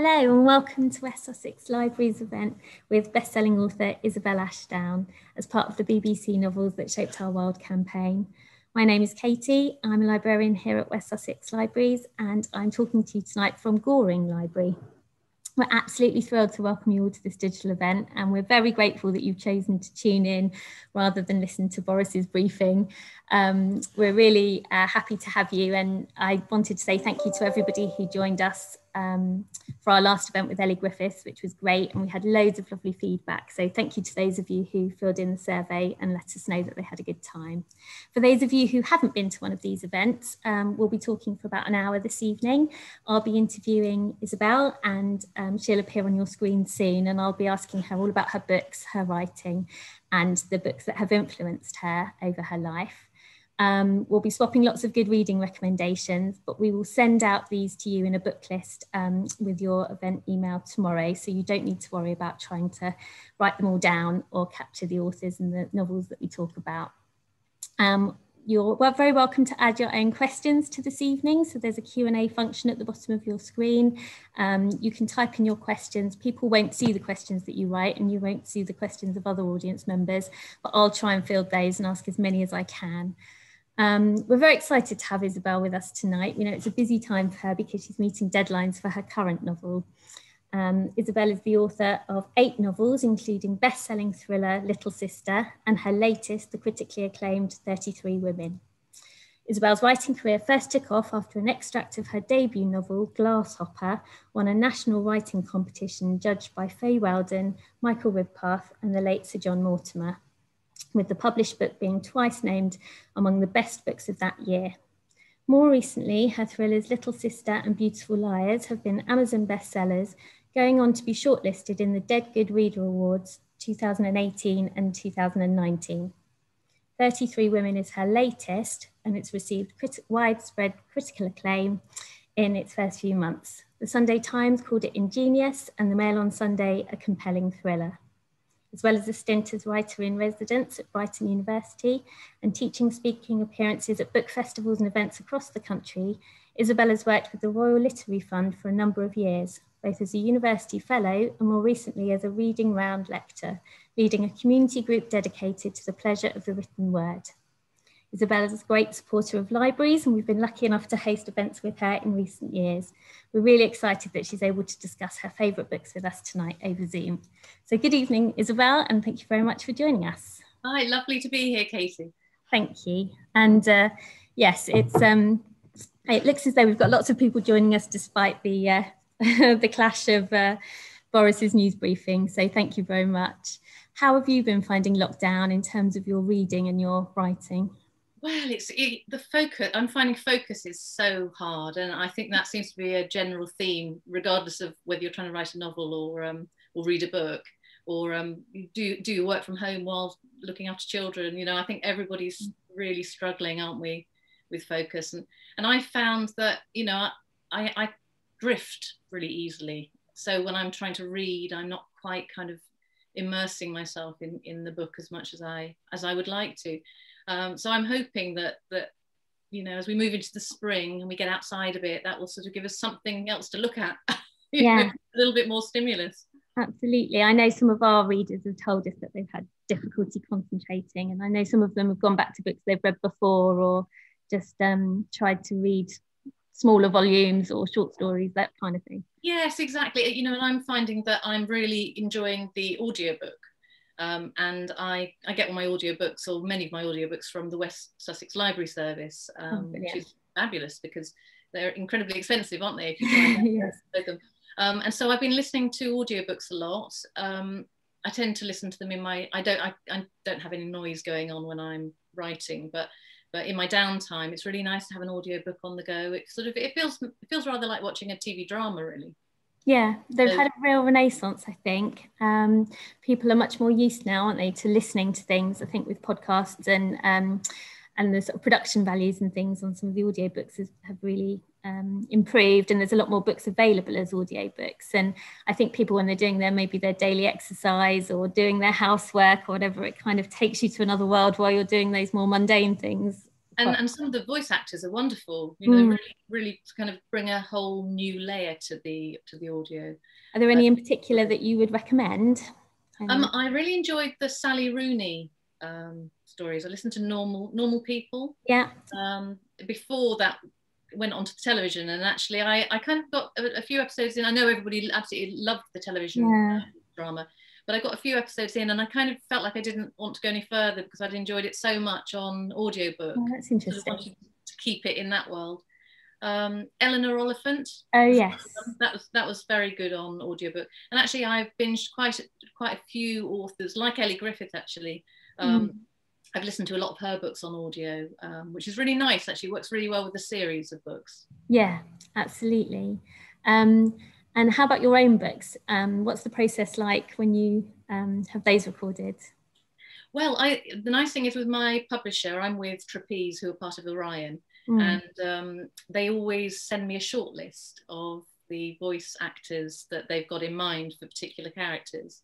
Hello and welcome to West Sussex Libraries event with best-selling author Isabel Ashdown as part of the BBC Novels That Shaped Our World campaign. My name is Katie, I'm a librarian here at West Sussex Libraries and I'm talking to you tonight from Goring Library. We're absolutely thrilled to welcome you all to this digital event and we're very grateful that you've chosen to tune in rather than listen to Boris's briefing. Um, we're really uh, happy to have you and I wanted to say thank you to everybody who joined us um, for our last event with Elly Griffiths, which was great, and we had loads of lovely feedback. So thank you to those of you who filled in the survey and let us know that they had a good time. For those of you who haven't been to one of these events, um, we'll be talking for about an hour this evening. I'll be interviewing Isabel and um, she'll appear on your screen soon and I'll be asking her all about her books, her writing and the books that have influenced her over her life. Um, we'll be swapping lots of good reading recommendations, but we will send out these to you in a book list um, with your event email tomorrow. So you don't need to worry about trying to write them all down or capture the authors and the novels that we talk about. Um, you're very welcome to add your own questions to this evening. So there's a Q&A function at the bottom of your screen. Um, you can type in your questions. People won't see the questions that you write and you won't see the questions of other audience members, but I'll try and field those and ask as many as I can. Um, we're very excited to have Isabel with us tonight. You know, it's a busy time for her because she's meeting deadlines for her current novel. Um, Isabel is the author of eight novels, including best-selling thriller Little Sister and her latest, the critically acclaimed 33 Women. Isabel's writing career first took off after an extract of her debut novel, Glasshopper, won a national writing competition judged by Fay Weldon, Michael Ridpath and the late Sir John Mortimer with the published book being twice named among the best books of that year. More recently, her thrillers Little Sister and Beautiful Liars have been Amazon bestsellers, going on to be shortlisted in the Dead Good Reader Awards 2018 and 2019. 33 Women is her latest, and it's received crit widespread critical acclaim in its first few months. The Sunday Times called it ingenious, and the Mail on Sunday a compelling thriller as well as a stint as writer in residence at Brighton University and teaching speaking appearances at book festivals and events across the country, Isabella's worked with the Royal Literary Fund for a number of years, both as a university fellow and more recently as a reading round lecturer, leading a community group dedicated to the pleasure of the written word. Isabella is a great supporter of libraries and we've been lucky enough to host events with her in recent years. We're really excited that she's able to discuss her favourite books with us tonight over Zoom. So good evening, Isabel, and thank you very much for joining us. Hi, lovely to be here, Katie. Thank you. And uh, yes, it's um, it looks as though we've got lots of people joining us despite the uh, the clash of uh, Boris's news briefing. So thank you very much. How have you been finding lockdown in terms of your reading and your writing? Well it's it, the focus i'm finding focus is so hard and i think that seems to be a general theme regardless of whether you're trying to write a novel or um, or read a book or um, do do work from home while looking after children you know i think everybody's really struggling aren't we with focus? And and i found that you know i i drift really easily. So when i'm trying to read i'm not quite kind of immersing myself in in the book as much as i as i would like to um, so I'm hoping that that you know as we move into the spring and we get outside a bit, that will sort of give us something else to look at. Yeah, a little bit more stimulus. Absolutely. I know some of our readers have told us that they've had difficulty concentrating, and I know some of them have gone back to books they've read before or just um, tried to read smaller volumes or short stories, that kind of thing. Yes, exactly. You know, and I'm finding that I'm really enjoying the audiobook. Um, and I, I get all my audiobooks or many of my audiobooks from the West Sussex Library Service, oh, um, oh, which is fabulous because they're incredibly expensive, aren't they? If you try yes. Um, and so I've been listening to audiobooks a lot. Um, I tend to listen to them in my, I don't, I, I don't have any noise going on when I'm writing, but but in my downtime, it's really nice to have an audiobook on the go. It sort of, it feels, it feels rather like watching a TV drama, really. Yeah, they've had a real renaissance, I think. Um, people are much more used now, aren't they, to listening to things, I think, with podcasts and um, and the sort of production values and things on some of the audiobooks has, have really um, improved and there's a lot more books available as audiobooks and I think people when they're doing their maybe their daily exercise or doing their housework or whatever it kind of takes you to another world while you're doing those more mundane things and, and some of the voice actors are wonderful. You know, mm. really, really kind of bring a whole new layer to the to the audio. Are there any in particular that you would recommend? Um, I really enjoyed the Sally Rooney um, stories. I listened to Normal Normal People. Yeah. Um, before that went onto the television, and actually, I I kind of got a, a few episodes in. I know everybody absolutely loved the television yeah. uh, drama, but I got a few episodes in, and I kind of felt like I didn't want to go any further because I'd enjoyed it so much on audiobook. Oh, that's interesting. to keep it in that world. Um, Eleanor Oliphant. Oh yes, that was that was very good on audiobook. And actually, I've binged quite a, quite a few authors, like Elly Griffith. Actually, um, mm. I've listened to a lot of her books on audio, um, which is really nice. Actually, works really well with the series of books. Yeah, absolutely. Um, and how about your own books? Um, what's the process like when you um, have those recorded? Well, I, the nice thing is with my publisher, I'm with Trapeze, who are part of Orion, mm. and um, they always send me a short list of the voice actors that they've got in mind for particular characters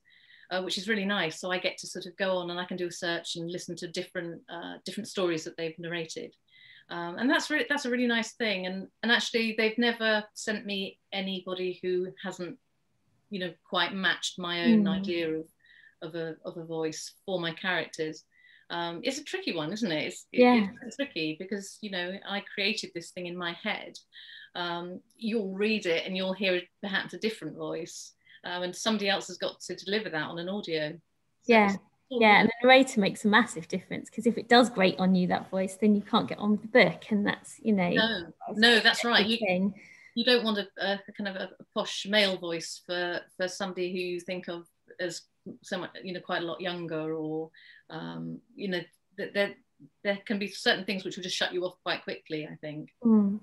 uh, which is really nice. So I get to sort of go on and I can do a search and listen to different uh, different stories that they've narrated. Um, and that's really that's a really nice thing. And and actually they've never sent me anybody who hasn't, you know, quite matched my own mm. idea of of a of a voice for my characters. Um, it's a tricky one, isn't it? It's, yeah. it's tricky because you know I created this thing in my head. Um, you'll read it and you'll hear perhaps a different voice um, and somebody else has got to deliver that on an audio. So yeah. Yeah, and the narrator makes a massive difference because if it does grate on you that voice, then you can't get on with the book, and that's you know. No, no, that's right. You, you don't want a, a, kind of a posh male voice for for somebody who you think of as somewhat you know quite a lot younger, or um, you know that there there can be certain things which will just shut you off quite quickly. I think. Mm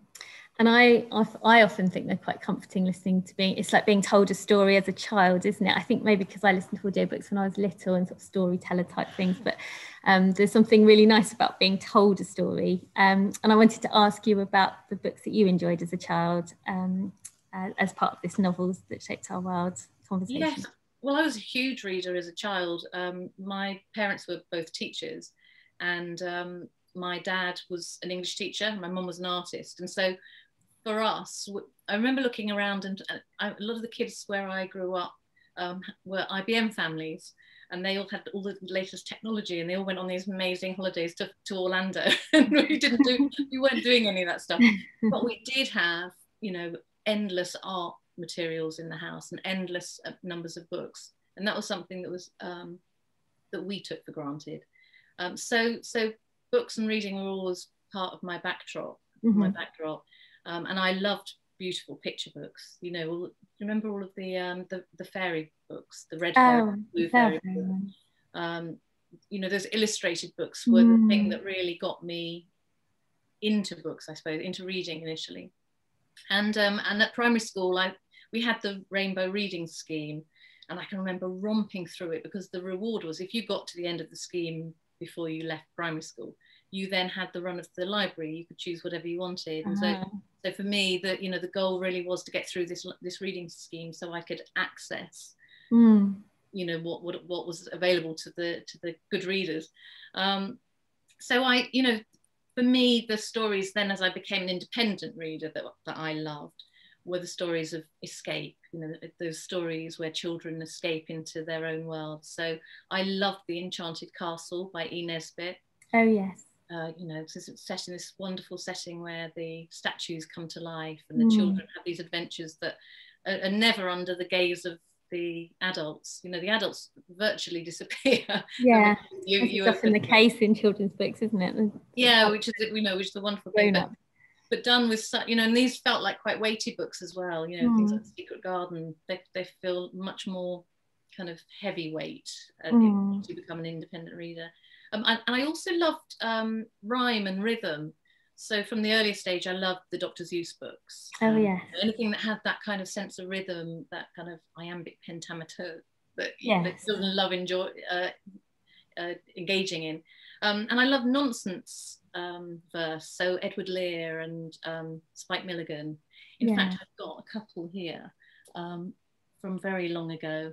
and I, I often think they're quite comforting listening to being it's like being told a story as a child isn't it? I think maybe because i listened to audiobooks when i was little and sort of storyteller type things but um, there's something really nice about being told a story. Um, and i wanted to ask you about the books that you enjoyed as a child um, uh, as part of this novels that shaped our world conversation. Yes. Well i was a huge reader as a child. Um, my parents were both teachers and um, my dad was an english teacher my mum was an artist. And so for us, I remember looking around and a lot of the kids where I grew up um, were IBM families and they all had all the latest technology and they all went on these amazing holidays to, to Orlando and we didn't do we weren't doing any of that stuff. But we did have you know endless art materials in the house and endless uh, numbers of books and that was something that was um, that we took for granted. Um, so so books and reading were always part of my backdrop mm-hmm. my backdrop um, and I loved beautiful picture books. You know, all, remember all of the um, the, the fairy books, the red fairy, oh, blue fairy. Um, you know, those illustrated books were mm. the thing mm. that really got me into books, I suppose, into reading initially. And um, and at primary school, I we had the rainbow reading scheme, and I can remember romping through it because the reward was if you got to the end of the scheme before you left primary school, you then had the run of the library. You could choose whatever you wanted. And so so for me, the you know the goal really was to get through this this reading scheme so I could access, mm. you know, what, what what was available to the to the good readers. Um, so I, you know, for me, the stories then as I became an independent reader that that I loved were the stories of escape. You know, those stories where children escape into their own world. So I loved the Enchanted Castle by E. Nesbit. Oh yes uh, you know, it's set in this wonderful setting where the statues come to life and the mm. children have these adventures that are, are, never under the gaze of the adults. You know, the adults virtually disappear. Yeah, you, you often the case in children's books, isn't it? yeah, which is we know, which is the wonderful thing. But, but, done with such, you know, and these felt like quite weighty books as well. You know, mm. things like Secret Garden, they they feel much more kind of heavyweight uh, mm. to become an independent reader. Um, and, and, I also loved um, rhyme and rhythm. So from the earliest stage, I loved the Dr. Seuss books. Oh um, yeah. Anything that had that kind of sense of rhythm, that kind of iambic pentameter that, yes. that children love enjoy uh, uh, engaging in. Um, and I love nonsense um, verse. So Edward Lear and um, Spike Milligan. In yeah. fact, I've got a couple here um, from very long ago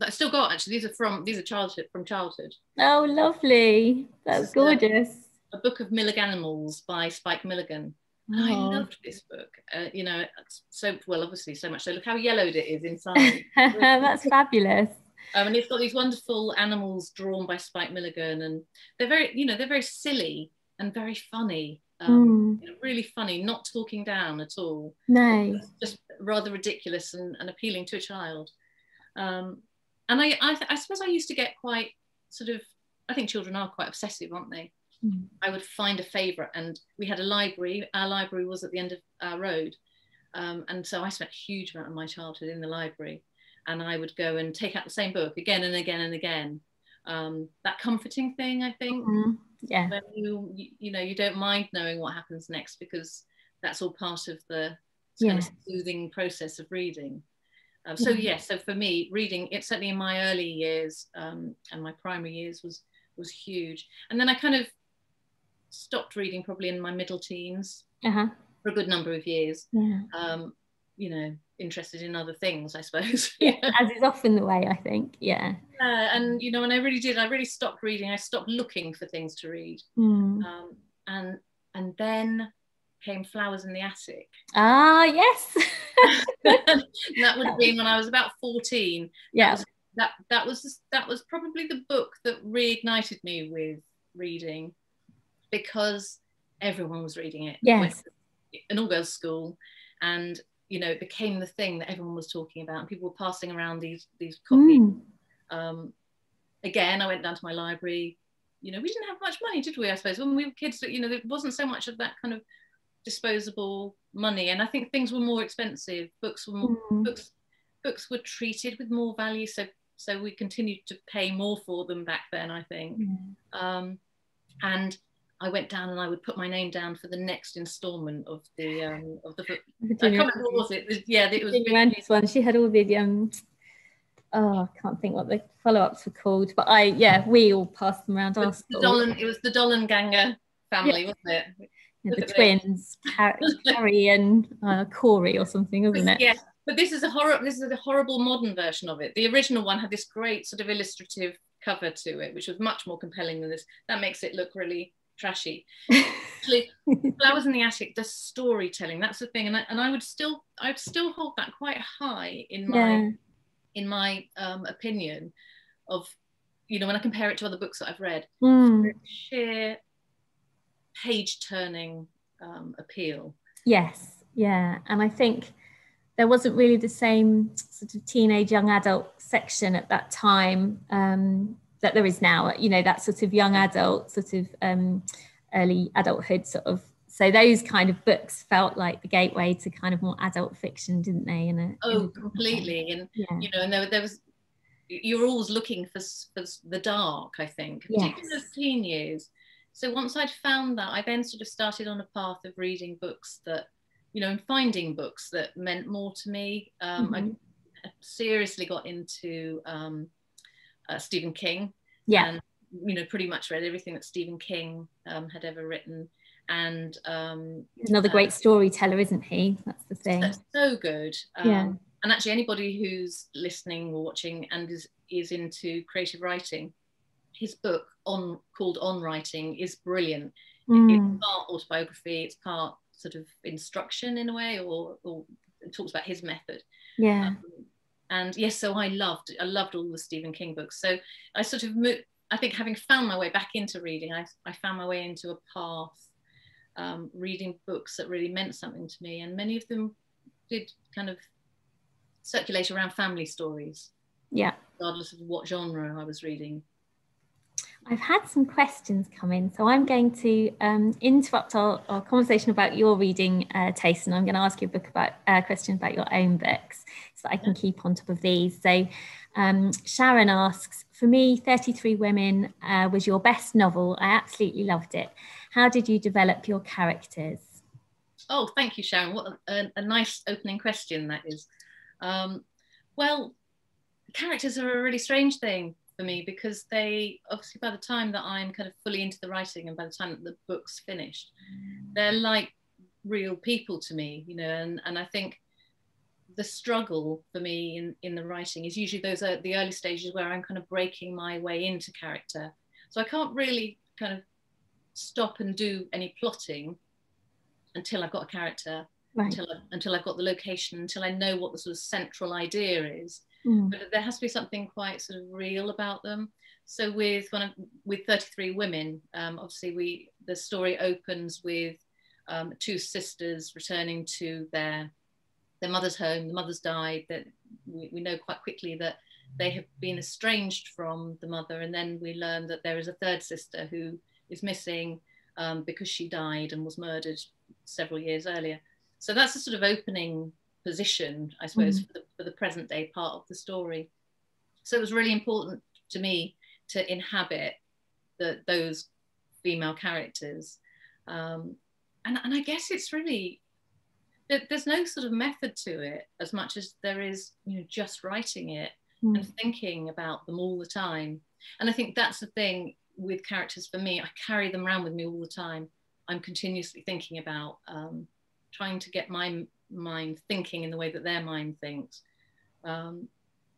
that I still got actually. These are from these are childhood from childhood. Oh, lovely! That's gorgeous. a book of Milliganimals by Spike Milligan. And I loved this book. Uh, you know, so well, obviously, so much. So look how yellowed it is inside. That's fabulous. Um, and it's got these wonderful animals drawn by Spike Milligan, and they're very, you know, they're very silly and very funny. Um, mm. you know, really funny, not talking down at all. No, just rather ridiculous and, and appealing to a child. Um, and I, I, I, suppose I used to get quite sort of. I think children are quite obsessive, aren't they? Mm. I would find a favourite, and we had a library. Our library was at the end of our road, um, and so I spent a huge amount of my childhood in the library and I would go and take out the same book again and again and again. Um, that comforting thing, I think. Mm-hmm. Yeah. When you, you, you know you don't mind knowing what happens next because that's all part of the yeah. kind of soothing process of reading. Um, so mm-hmm. yes, yeah, so for me, reading it certainly in my early years um, and my primary years was was huge. And then I kind of stopped reading probably in my middle teens uh-huh. for a good number of years. Yeah. Um, you know, interested in other things, I suppose. yeah, as is often the way, I think. Yeah. Yeah, and you know, and I really did. I really stopped reading. I stopped looking for things to read. Mm. Um, and and then came Flowers in the Attic. Ah, yes. that would have been when I was about fourteen. Yeah. That was, that that was that was probably the book that reignited me with reading, because everyone was reading it. Yes. An all girls school, and you know, it became the thing that everyone was talking about, and people were passing around these these copies. Mm. Um, again, I went down to my library. You know, we didn't have much money, did we? I suppose when we were kids, you know, there wasn't so much of that kind of disposable money, and I think things were more expensive. Books were more, mm. books books were treated with more value, so so we continued to pay more for them back then. I think, mm. um, and I went down and I would put my name down for the next instalment of the um, of the book. I can't remember what was it. Was, yeah, it was Andrews one. She had all the um. Oh, I can't think what the follow-ups were called, but I yeah, we all passed them around. It was the Dolan, it was the Dollanganger family, yeah. wasn't it? The twins, Harry and uh, Corey or something, wasn't it? Yeah, but this is a horror. This is a horrible modern version of it. The original one had this great sort of illustrative cover to it, which was much more compelling than this. That makes it look really trashy. Actually, Flowers in the Attic, the storytelling, that's the thing. And I, and I would still, I'd still hold that quite high in my, yeah. in my um, opinion of, you know, when I compare it to other books that I've read, mm. sheer page turning um, appeal. Yes, yeah. And I think there wasn't really the same sort of teenage young adult section at that time. Um, that there is now you know that sort of young adult sort of um, early adulthood sort of so those kind of books felt like the gateway to kind of more adult fiction didn't they in a, oh in completely and yeah. you know and there, there was you're always looking for, for the dark i think particularly in teen years so once i'd found that i then sort of started on a path of reading books that you know and finding books that meant more to me um, mm-hmm. i seriously got into um, uh, Stephen King. Yeah. And, you know, pretty much read everything that Stephen King um, had ever written. And um, another uh, great storyteller, isn't he? That's the thing. So, so good. Um, yeah. And actually, anybody who's listening or watching and is, is into creative writing, his book on called On Writing is brilliant. Mm. It's part autobiography, it's part sort of instruction in a way, or, or talks about his method. Yeah. Um, and yes so i loved i loved all the stephen king books so i sort of moved i think having found my way back into reading i, I found my way into a path um, reading books that really meant something to me and many of them did kind of circulate around family stories yeah regardless of what genre i was reading I've had some questions come in, so I'm going to um, interrupt our, our, conversation about your reading uh, taste, and I'm going to ask you a book about uh, question about your own books, so I can keep on top of these. So, um, Sharon asks, for me, 33 Women uh, was your best novel. I absolutely loved it. How did you develop your characters? Oh, thank you, Sharon. What a, a nice opening question that is. Um, well, characters are a really strange thing for me because they obviously by the time that I'm kind of fully into the writing and by the time that the book's finished, they're like real people to me, you know, and, and I think the struggle for me in, in the writing is usually those are the early stages where I'm kind of breaking my way into character. So I can't really kind of stop and do any plotting until I've got a character, Right. until I, until I've got the location, until I know what the sort of central idea is. Mm. But there has to be something quite sort of real about them. So with one of, with 33 women, um, obviously we the story opens with um, two sisters returning to their their mother's home. The mother's died. That we, we know quite quickly that they have been estranged from the mother, and then we learn that there is a third sister who is missing um, because she died and was murdered several years earlier. So that's a sort of opening position, I suppose, Mm. for, the, for the present day part of the story. So it was really important to me to inhabit the, those female characters. Um, and, and I guess it's really, there, there's no sort of method to it as much as there is, you know, just writing it Mm. and thinking about them all the time. And I think that's the thing with characters for me. I carry them around with me all the time. I'm continuously thinking about um, trying to get my mind thinking in the way that their mind thinks. Um,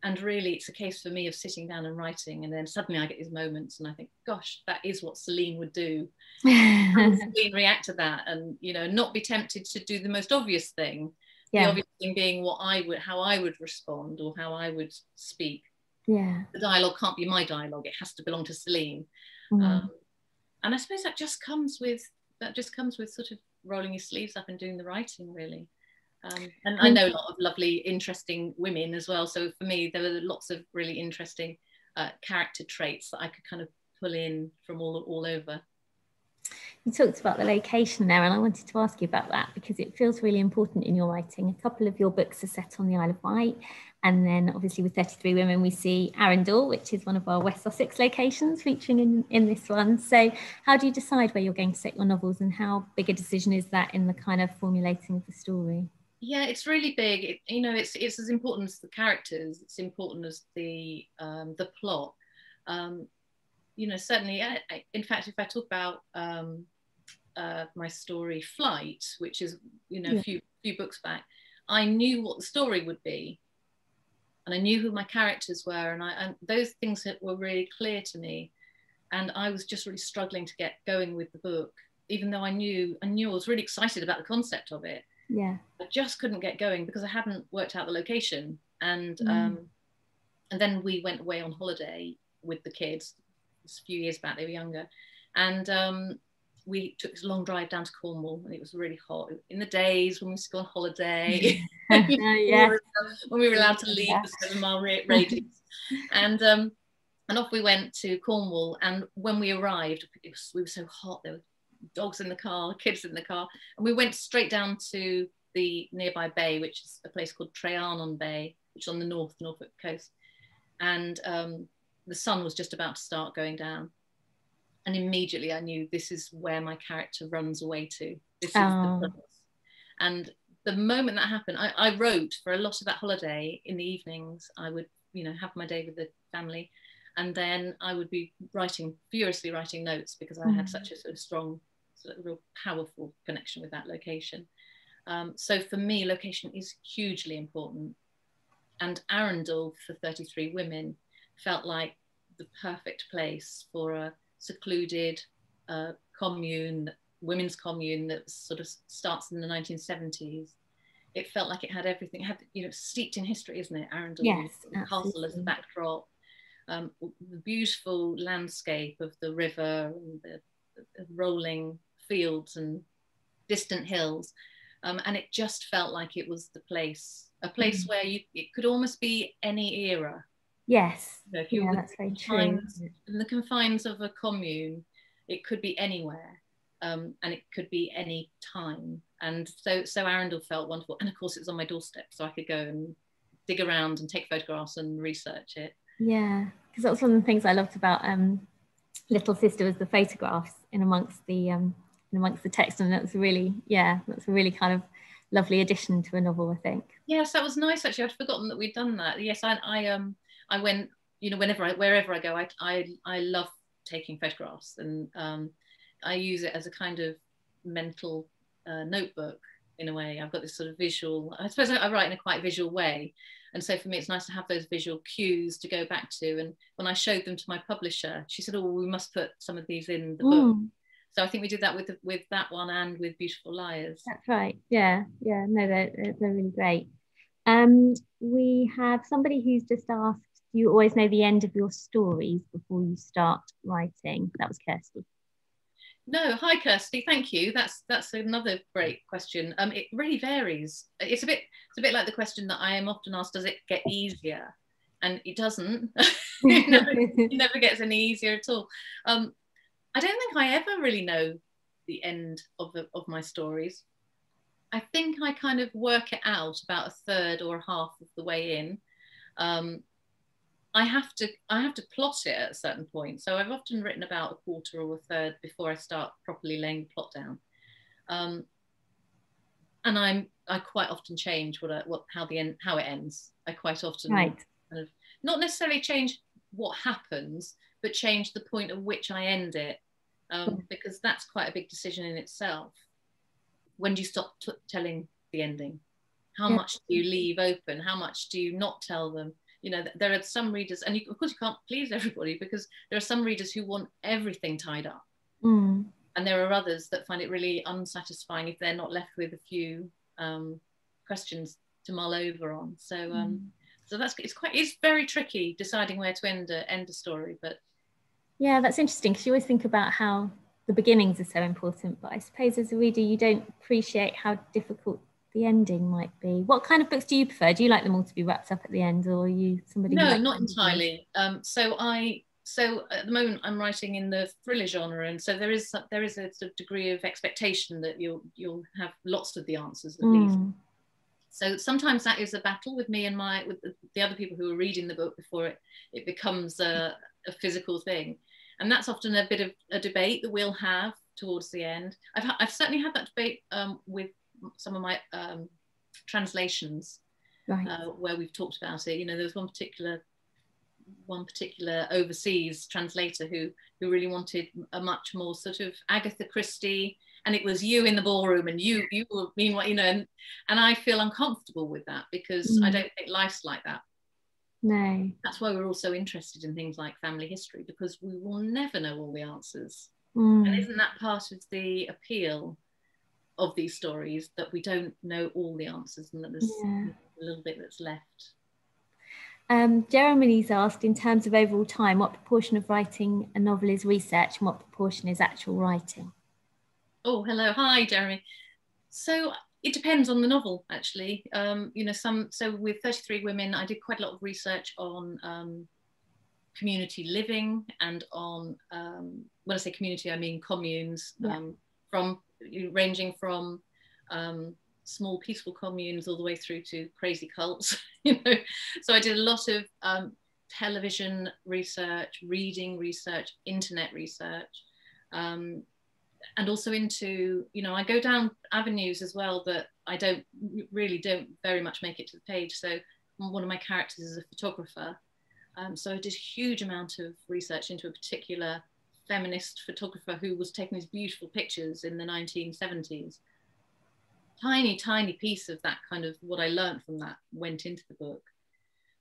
and really, it's a case for me of sitting down and writing, and then suddenly I get these moments, and I think, "Gosh, that is what Celine would do." Celine react to that, and you know, not be tempted to do the most obvious thing, the obvious thing being what I would, how I would respond, or how I would speak Yeah. the dialogue can't be my dialogue it has to belong to celine Mm. um, and i suppose that just comes with that just comes with sort of rolling your sleeves up and doing the writing really um, and i know a lot of lovely interesting women as well so for me there were lots of really interesting uh, character traits that i could kind of pull in from all all over You talked about the location there, and I wanted to ask you about that because it feels really important in your writing. A couple of your books are set on the Isle of Wight, and then obviously with 33 Women, we see Arundel, which is one of our West Sussex locations featuring in, in this one. So, how do you decide where you're going to set your novels, and how big a decision is that in the kind of formulating of the story? Yeah it's really big. It, you know it's it's as important as the characters. It's important as the um, the plot. Um, you know certainly I, I, in fact if i talk about um, uh, my story flight which is you know Yeah. a few few books back i knew what the story would be. And i knew who my characters were. And i and those things were really clear to me. And i was just really struggling to get going with the book even though i knew i knew i was really excited about the concept of it Yeah. I just couldn't get going because I hadn't worked out the location. And Mm. um, and then we went away on holiday with the kids. It's a few years back, they were younger, and um, we took this long drive down to Cornwall, and it was really hot in the days when we used to go on holiday. when, we yeah. were, when we were allowed to leave the seven mile radius, and um, and off we went to Cornwall. And when we arrived, it was, we were so hot. There were dogs in the car, kids in the car, and we went straight down to the nearby bay, which is a place called Treyarnon Bay, which is on the north Norfolk coast. And um, the sun was just about to start going down. And immediately I knew this is where my character runs away to. This is Oh. the place. And the moment that happened, I, I wrote for a lot of that holiday in the evenings. I would, you know, have my day with the family. And then I would be writing, furiously writing notes because I had Mhm. such a sort of strong, sort of real powerful connection with that location. Um, so for me, location is hugely important. And Arundel for 33 women felt like the perfect place for a secluded uh, commune, women's commune that sort of starts in the 1970s. It felt like it had everything, it had, you know, steeped in history, isn't it? Arundel Yes, castle as a backdrop, um, the beautiful landscape of the river and the, the rolling fields and distant hills. Um, and it just felt like it was the place, a place Mhm. where you, it could almost be any era. Yes. You know, if you Yeah, that's very true. in the confines of a commune, it could be anywhere. Um, and it could be any time. And so, so Arundel felt wonderful. And of course, it was on my doorstep, so I could go and dig around and take photographs and research it. Yeah, because that's one of the things I loved about um, Little Sister was the photographs in amongst the um, amongst the text, and that's really yeah, that's a really kind of lovely addition to a novel, I think. Yes, that was nice. Actually, I'd forgotten that we'd done that. Yes, I, I um, I went, you know, whenever I, wherever I go, I, I, I love taking photographs, and um, I use it as a kind of mental uh, notebook in a way. I've got this sort of visual. I suppose I, I write in a quite visual way, and so for me, it's nice to have those visual cues to go back to. And when I showed them to my publisher, she said, "Oh, we must put some of these in the book." So I think we did that with the, with that one and with Beautiful Liars. That's right. Yeah, yeah. No, they're they're really great. Um, we have somebody who's just asked, do you always know the end of your stories before you start writing? That was Kirsty. No, hi Kirsty, thank you. That's that's another great question. Um, it really varies. It's a bit it's a bit like the question that I am often asked: Does it get easier? And it doesn't. it, never, it, never, gets any easier at all. Um, I don't think I ever really know the end of the, of my stories. I think I kind of work it out about a third or a half of the way in. Um, I have to I have to plot it at a certain point. So I've often written about a quarter or a third before I start properly laying the plot down. Um, and I'm I quite often change what I, what how the end how it ends. I quite often right. kind of not necessarily change what happens, but change the point at which I end it, um, mm. because that's quite a big decision in itself. When do you stop t- telling the ending? How yeah. much do you leave open? How much do you not tell them? you know there are some readers and you, of course you can't please everybody because there are some readers who want everything tied up mm. and there are others that find it really unsatisfying if they're not left with a few um, questions to mull over on so um, mm. so that's it's quite it's very tricky deciding where to end a end a story but yeah that's interesting because you always think about how the beginnings are so important but i suppose as a reader you don't appreciate how difficult the ending might be. What kind of books do you prefer? Do you like them all to be wrapped up at the end, or are you somebody? No, not entirely. Um, so I so at the moment I'm writing in the thriller genre, and so there is there is a sort of degree of expectation that you'll you'll have lots of the answers at mm. least. So sometimes that is a battle with me and my with the, the other people who are reading the book before it it becomes a, a physical thing, and that's often a bit of a debate that we'll have towards the end. I've I've certainly had that debate um, with some of my um, translations right. uh, where we've talked about it. You know, there was one particular one particular overseas translator who who really wanted a much more sort of Agatha Christie, and it was you in the ballroom, and you you mean what you know, and, and I feel uncomfortable with that because mm. I don't think life's like that. No. That's why we're also interested in things like family history because we will never know all the answers. Mm. And isn't that part of the appeal of these stories that we don't know all the answers and that there's yeah. a little bit that's left. Um, Jeremy's asked, in terms of overall time, what proportion of writing a novel is research and what proportion is actual writing? Oh, hello. Hi, Jeremy. So it depends on the novel, actually. Um, you know, some, so with 33 Women, I did quite a lot of research on um, community living and on, um, when I say community, I mean communes yeah. Um, from ranging from um, small peaceful communes all the way through to crazy cults. you know, so I did a lot of um, television research, reading research, internet research, um, and also into you know I go down avenues as well that I don't really don't very much make it to the page. So one of my characters is a photographer. Um, so I did a huge amount of research into a particular feminist photographer who was taking these beautiful pictures in the 1970s. Tiny, tiny piece of that kind of what I learned from that went into the book.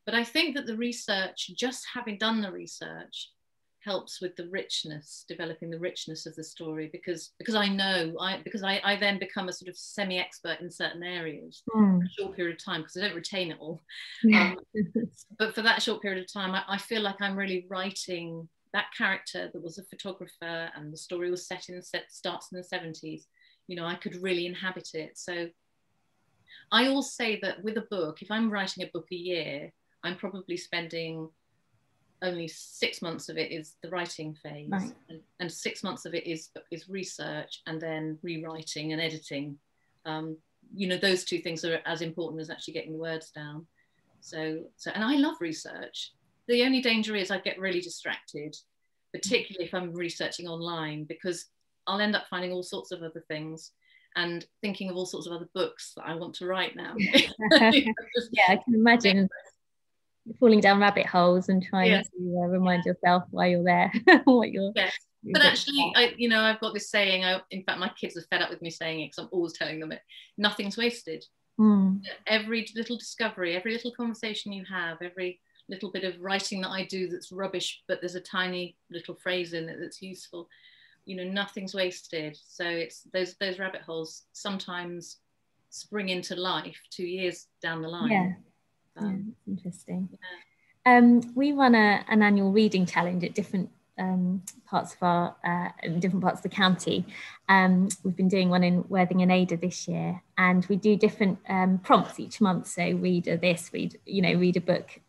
But I think that the research, just having done the research, helps with the richness, developing the richness of the story because because I know I because I, I then become a sort of semi-expert in certain areas mm. for a short period of time because I don't retain it all. Um, but for that short period of time, I, I feel like I'm really writing that character that was a photographer and the story was set in set starts in the 70s you know i could really inhabit it so i always say that with a book if i'm writing a book a year i'm probably spending only six months of it is the writing phase right. and, and, six months of it is is research and then rewriting and editing um, you know those two things are as important as actually getting the words down so so and i love research the only danger is I get really distracted, particularly if I'm researching online, because I'll end up finding all sorts of other things and thinking of all sorts of other books that I want to write now. yeah, I can imagine falling down rabbit holes and trying yeah. to uh, remind yourself why you're there, what you're. Yes. But actually, I, you know, I've got this saying. I, in fact, my kids are fed up with me saying it because I'm always telling them it. Nothing's wasted. Mm. Every little discovery, every little conversation you have, every little bit of writing that I do that's rubbish, but there's a tiny little phrase in it that's useful. you know nothing's wasted so it's those those rabbit holes sometimes spring into life two years down the line yeah, um, yeah interesting yeah. um, we run a, an annual reading challenge at different um, parts of our uh, different parts of the county. Um, we've been doing one in Worthing and Adur this year, and we do different um, prompts each month. So read a this, read you know, read a book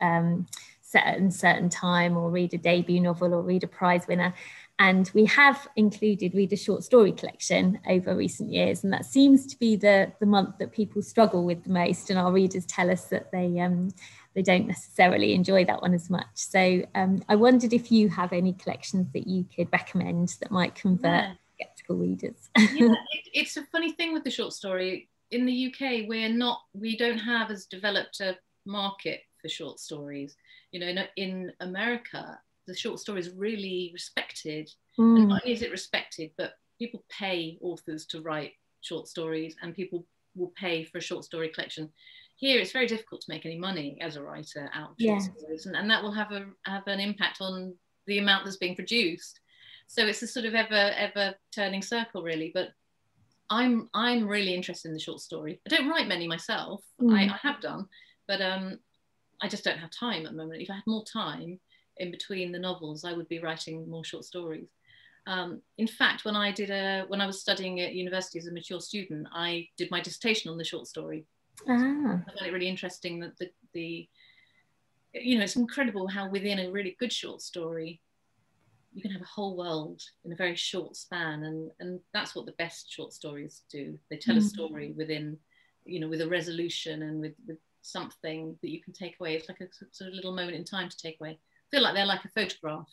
set at a certain time, or read a debut novel, or read a prize winner. And we have included read a short story collection over recent years, and that seems to be the the month that people struggle with the most. And our readers tell us that they um, they don't necessarily enjoy that one as much. So um, I wondered if you have any collections that you could recommend that might convert yeah. skeptical readers. yeah, it, it's a funny thing with the short story. In the UK, we're not, we don't have as developed a market for short stories. You know, in, in America, the short story is really respected. Mm. And not only is it respected, but people pay authors to write short stories and people will pay for a short story collection here it's very difficult to make any money as a writer out of yeah. stories, and, and that will have a have an impact on the amount that's being produced. So it's a sort of ever ever turning circle, really. But I'm I'm really interested in the short story. I don't write many myself. Mm. I, I, have done, but um, I just don't have time at the moment. If I had more time in between the novels, I would be writing more short stories. Um, in fact, when I did a when I was studying at university as a mature student, I did my dissertation on the short story Ah. I found it really interesting that the, the, you know, it's incredible how within a really good short story, you can have a whole world in a very short span, and and that's what the best short stories do. They tell mm. a story within, you know, with a resolution and with with something that you can take away. It's like a sort of little moment in time to take away. Feel like they're like a photograph.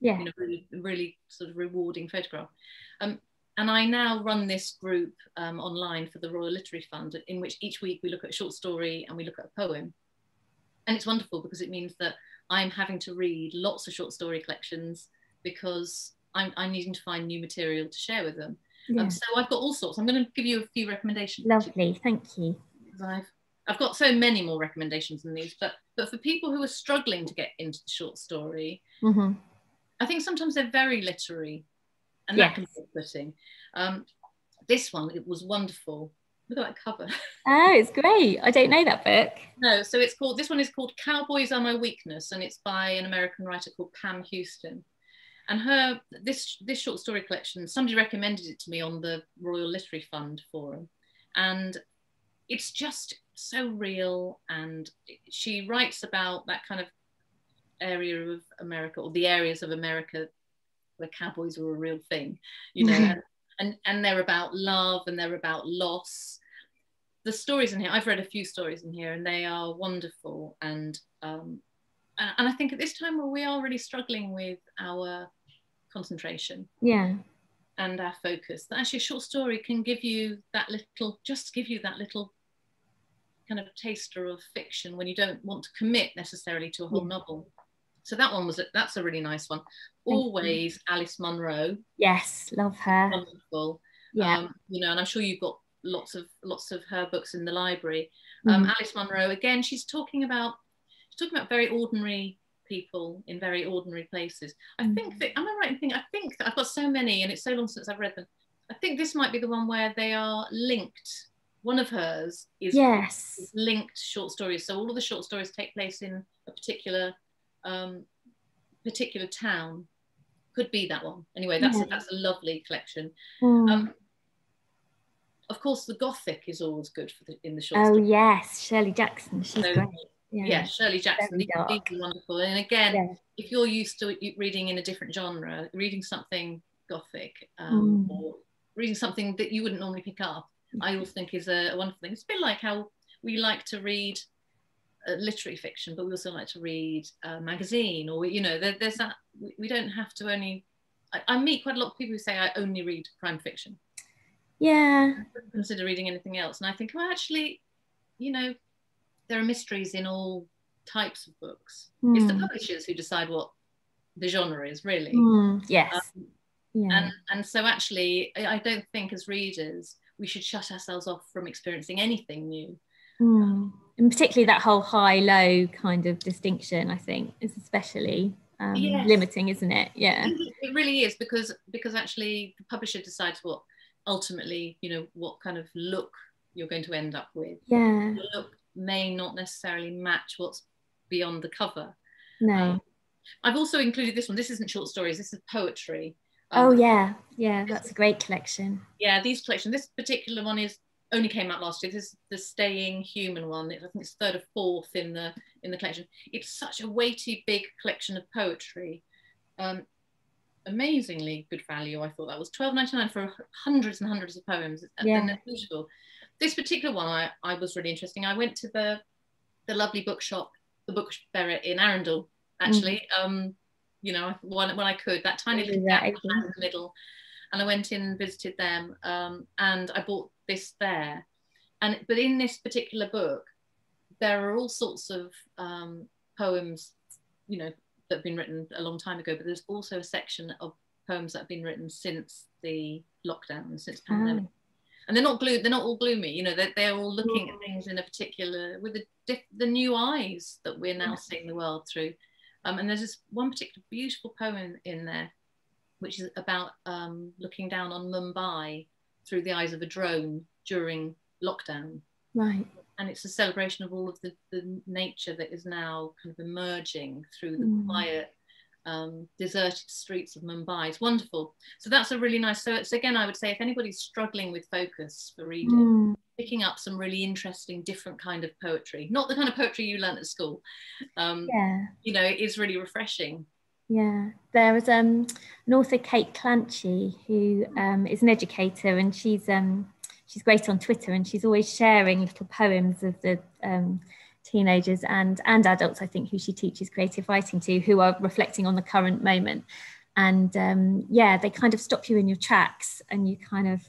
Yeah. You know, really, really sort of rewarding photograph. Um, and I now run this group um, online for the Royal Literary Fund, in which each week we look at a short story and we look at a poem. And it's wonderful because it means that I'm having to read lots of short story collections because I'm, I'm needing to find new material to share with them. Um, yeah. Um, so I've got all sorts. I'm going to give you a few recommendations. Lovely, thank you. I've, I've got so many more recommendations than these, but but for people who are struggling to get into the short story, mm-hmm. I think sometimes they're very literary and yes. that can be off-putting. Um, this one, it was wonderful. Look at that cover. Oh, it's great. I don't know that book. No, so it's called, this one is called Cowboys Are My Weakness, and it's by an American writer called Pam Houston. And her, this, this short story collection, somebody recommended it to me on the Royal Literary Fund forum. And it's just so real. And she writes about that kind of area of America, or the areas of America where cowboys were a real thing, you know, and, and they're about love and they're about loss. The stories in here, I've read a few stories in here and they are wonderful. And, um, and, and I think at this time where we are really struggling with our concentration. Yeah. And our focus, that actually a short story can give you that little, just give you that little kind of taster of fiction when you don't want to commit necessarily to a whole yeah. novel. So that one was a, that's a really nice one. Always Alice Munro. Yes, love her. Wonderful. Yeah. Um, you know, and I'm sure you've got lots of lots of her books in the library. Um, mm. Alice Munro again. She's talking about she's talking about very ordinary people in very ordinary places. I mm. think that am I right in thinking? I think that I've got so many, and it's so long since I've read them. I think this might be the one where they are linked. One of hers is, yes. linked short stories. So all of the short stories take place in a particular um, particular town. Could be that one. Anyway, that's yeah. a, that's a lovely collection. Mm. Um, of course, the Gothic is always good for the, in the short. Oh story. yes, Shirley Jackson. She's so, great. Yeah. yeah. Shirley Jackson. Are wonderful. And again, yeah. if you're used to reading in a different genre, reading something Gothic um, mm. or reading something that you wouldn't normally pick up, I always think is a, a wonderful thing. It's a bit like how we like to read uh, literary fiction, but we also like to read a magazine, or you know, there, there's that. We, we, don't have to only. I, I, meet quite a lot of people who say I only read crime fiction. Yeah. consider reading anything else, and I think, well, actually, you know, there are mysteries in all types of books. Mm. It's the hmm. publishers who decide what the genre is, really. Mm, yes. Um, yeah. And and so actually, I don't think as readers we should shut ourselves off from experiencing anything new. Mm. And particularly that whole high low kind of distinction, I think, is especially um, yes. limiting, isn't it? Yeah, it really is because because actually the publisher decides what ultimately you know what kind of look you're going to end up with. Yeah, the look may not necessarily match what's beyond the cover. No. Um, I've also included this one. This isn't short stories. This is poetry. Um, oh yeah, yeah, that's a great collection. Yeah, these collection. This particular one is only came out last year. This is the Staying Human one. I think it's third or fourth in the in the collection. It's such a weighty, big collection of poetry. Um, amazingly good value. I thought that was twelve ninety nine for hundreds and hundreds of poems. Yeah. Beautiful. This particular one, I, I was really interesting. I went to the the lovely bookshop, the book in Arundel, actually. Mm. Um, you know, when, when I could, that tiny little gap in the middle. And I went in and visited them um, and I bought this there. And but in this particular book, there are all sorts of um, poems, you know, that have been written a long time ago, but there's also a section of poems that have been written since the lockdown, since pandemic. Oh. And they're not glue, they're not all gloomy, you know, they're, they're all looking at things in a particular, with the, the new eyes that we're now seeing the world through. Um, and there's this one particular beautiful poem in there, which is about um, looking down on Mumbai through the eyes of a drone during lockdown. Right. And it's a celebration of all of the, the nature that is now kind of emerging through the mm. quiet, um, deserted streets of Mumbai. It's wonderful. So that's a really nice. So it's again, I would say, if anybody's struggling with focus for reading, mm picking up some really interesting different kind of poetry. Not the kind of poetry you learned at school. Um, yeah. you know it is really refreshing. Yeah. There was um, an author kate clanchy who um, is an educator and she's um, she's great on twitter and she's always sharing little poems of the um, teenagers and and adults i think who she teaches creative writing to who are reflecting on the current moment. And um, yeah they kind of stop you in your tracks and you kind of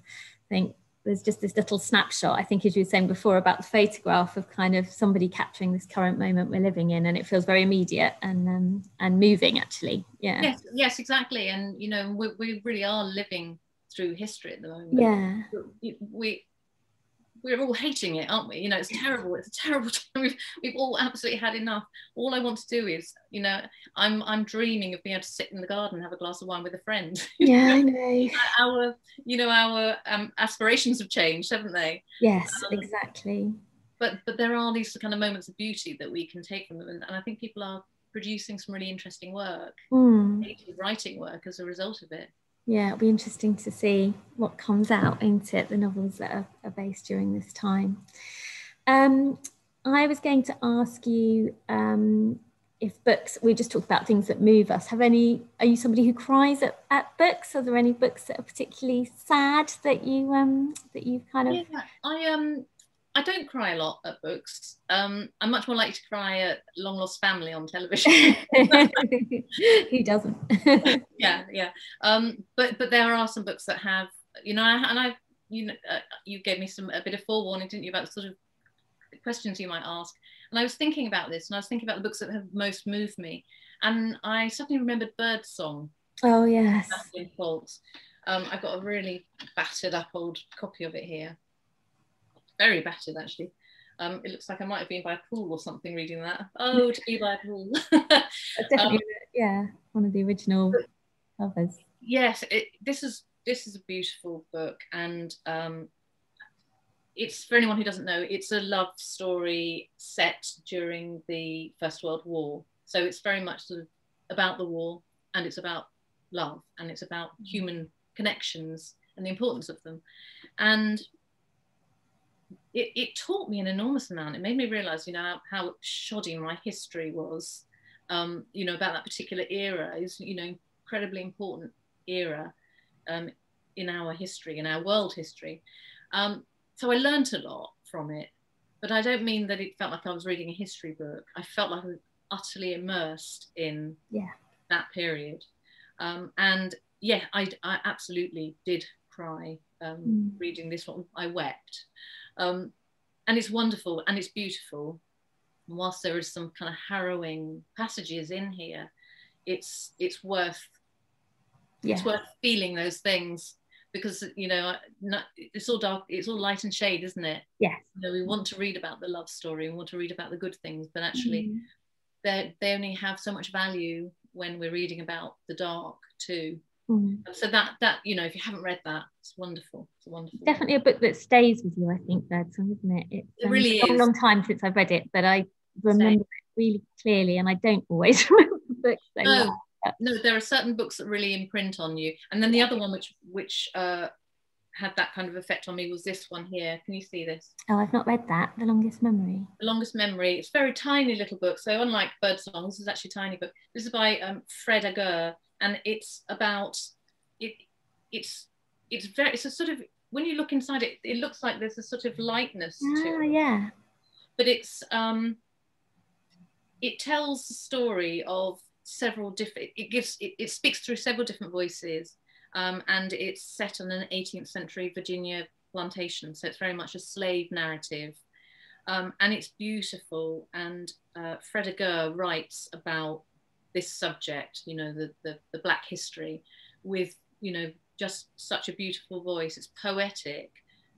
think there's just this little snapshot i think as you were saying before about the photograph of kind of somebody capturing this current moment we're living in and it feels very immediate and um, and moving actually. Yeah. Yes yes exactly. And you know we, we really are living through history at the moment. Yeah. We we're all hating it, aren't we? You know, it's terrible. It's a terrible time. We've, we've all absolutely had enough. All I want to do is, you know, I'm I'm dreaming of being able to sit in the garden and have a glass of wine with a friend. Yeah, I know. Our, you know, our um, aspirations have changed, haven't they? Yes, um, exactly. But but there are these kind of moments of beauty that we can take from them, and, and I think people are producing some really interesting work, mm. writing work as a result of it yeah, it'll be interesting to see what comes out into it, the novels that are, are based during this time. Um, I was going to ask you um, if books, we just talked about things that move us. Have any, are you somebody who cries at, at books? Are there any books that are particularly sad that you, um, that you've kind of? Yeah, I, um, I don't cry a lot at books. Um, I'm much more likely to cry at Long Lost Family on television. Who doesn't? yeah, yeah. Um, but but there are some books that have, you know, and I, you know, uh, you gave me some a bit of forewarning, didn't you, about the sort of questions you might ask. And I was thinking about this, and I was thinking about the books that have most moved me, and I suddenly remembered Birdsong. Oh yes. Um, I've got a really battered up old copy of it here very battered actually. Um, it looks like I might have been by a pool or something reading that. Oh, to be by a pool. Definitely, um, yeah, one of the original covers. Yes, it, this is this is a beautiful book, and um, it's for anyone who doesn't know, it's a love story set during the First World War. So it's very much sort of about the war, and it's about love, and it's about human connections and the importance of them. And it, it taught me an enormous amount. It made me realize, you know, how shoddy my history was, um, you know, about that particular era is, you know, incredibly important era um, in our history, in our world history. Um, so I learned a lot from it, but I don't mean that it felt like I was reading a history book. I felt like I was utterly immersed in yeah. that period. Um, and yeah, I, I absolutely did cry um, mm. reading this one. I wept. Um, and it's wonderful and it's beautiful. And whilst there is some kind of harrowing passages in here, it's it's worth yeah. it's worth feeling those things because you know it's all dark it's all light and shade isn't it yes you know we want to read about the love story we want to read about the good things but actually mm. they they only have so much value when we're reading about the dark too. Mm. So that that you know, if you haven't read that, it's wonderful. It's wonderful. Definitely a book that stays with you, I think, Birdsong, isn't it? It's It really a long, long time since I've read it, but I remember it really clearly, and I don't always remember books so No. well. no, there are certain books that really imprint on you. And then the other one which which uh, had that kind of effect on me was this one here. Can you see this? Oh, I've not read that. The longest memory. The Longest Memory. It's a very tiny little book. So unlike Birdsong, this is actually a tiny book. This is by um, Fred D'Aguiar, and it's about it. It's it's very. It's a sort of when you look inside it, it looks like there's a sort of lightness to Ah, it. yeah. but it's um it tells the story of several different it gives it, it speaks through several different voices um, and it's set on an 18th century virginia plantation so it's very much a slave narrative um, and it's beautiful and uh, Fred D'Aguiar writes about this subject you know the, the the black history with you know just such a beautiful voice. It's poetic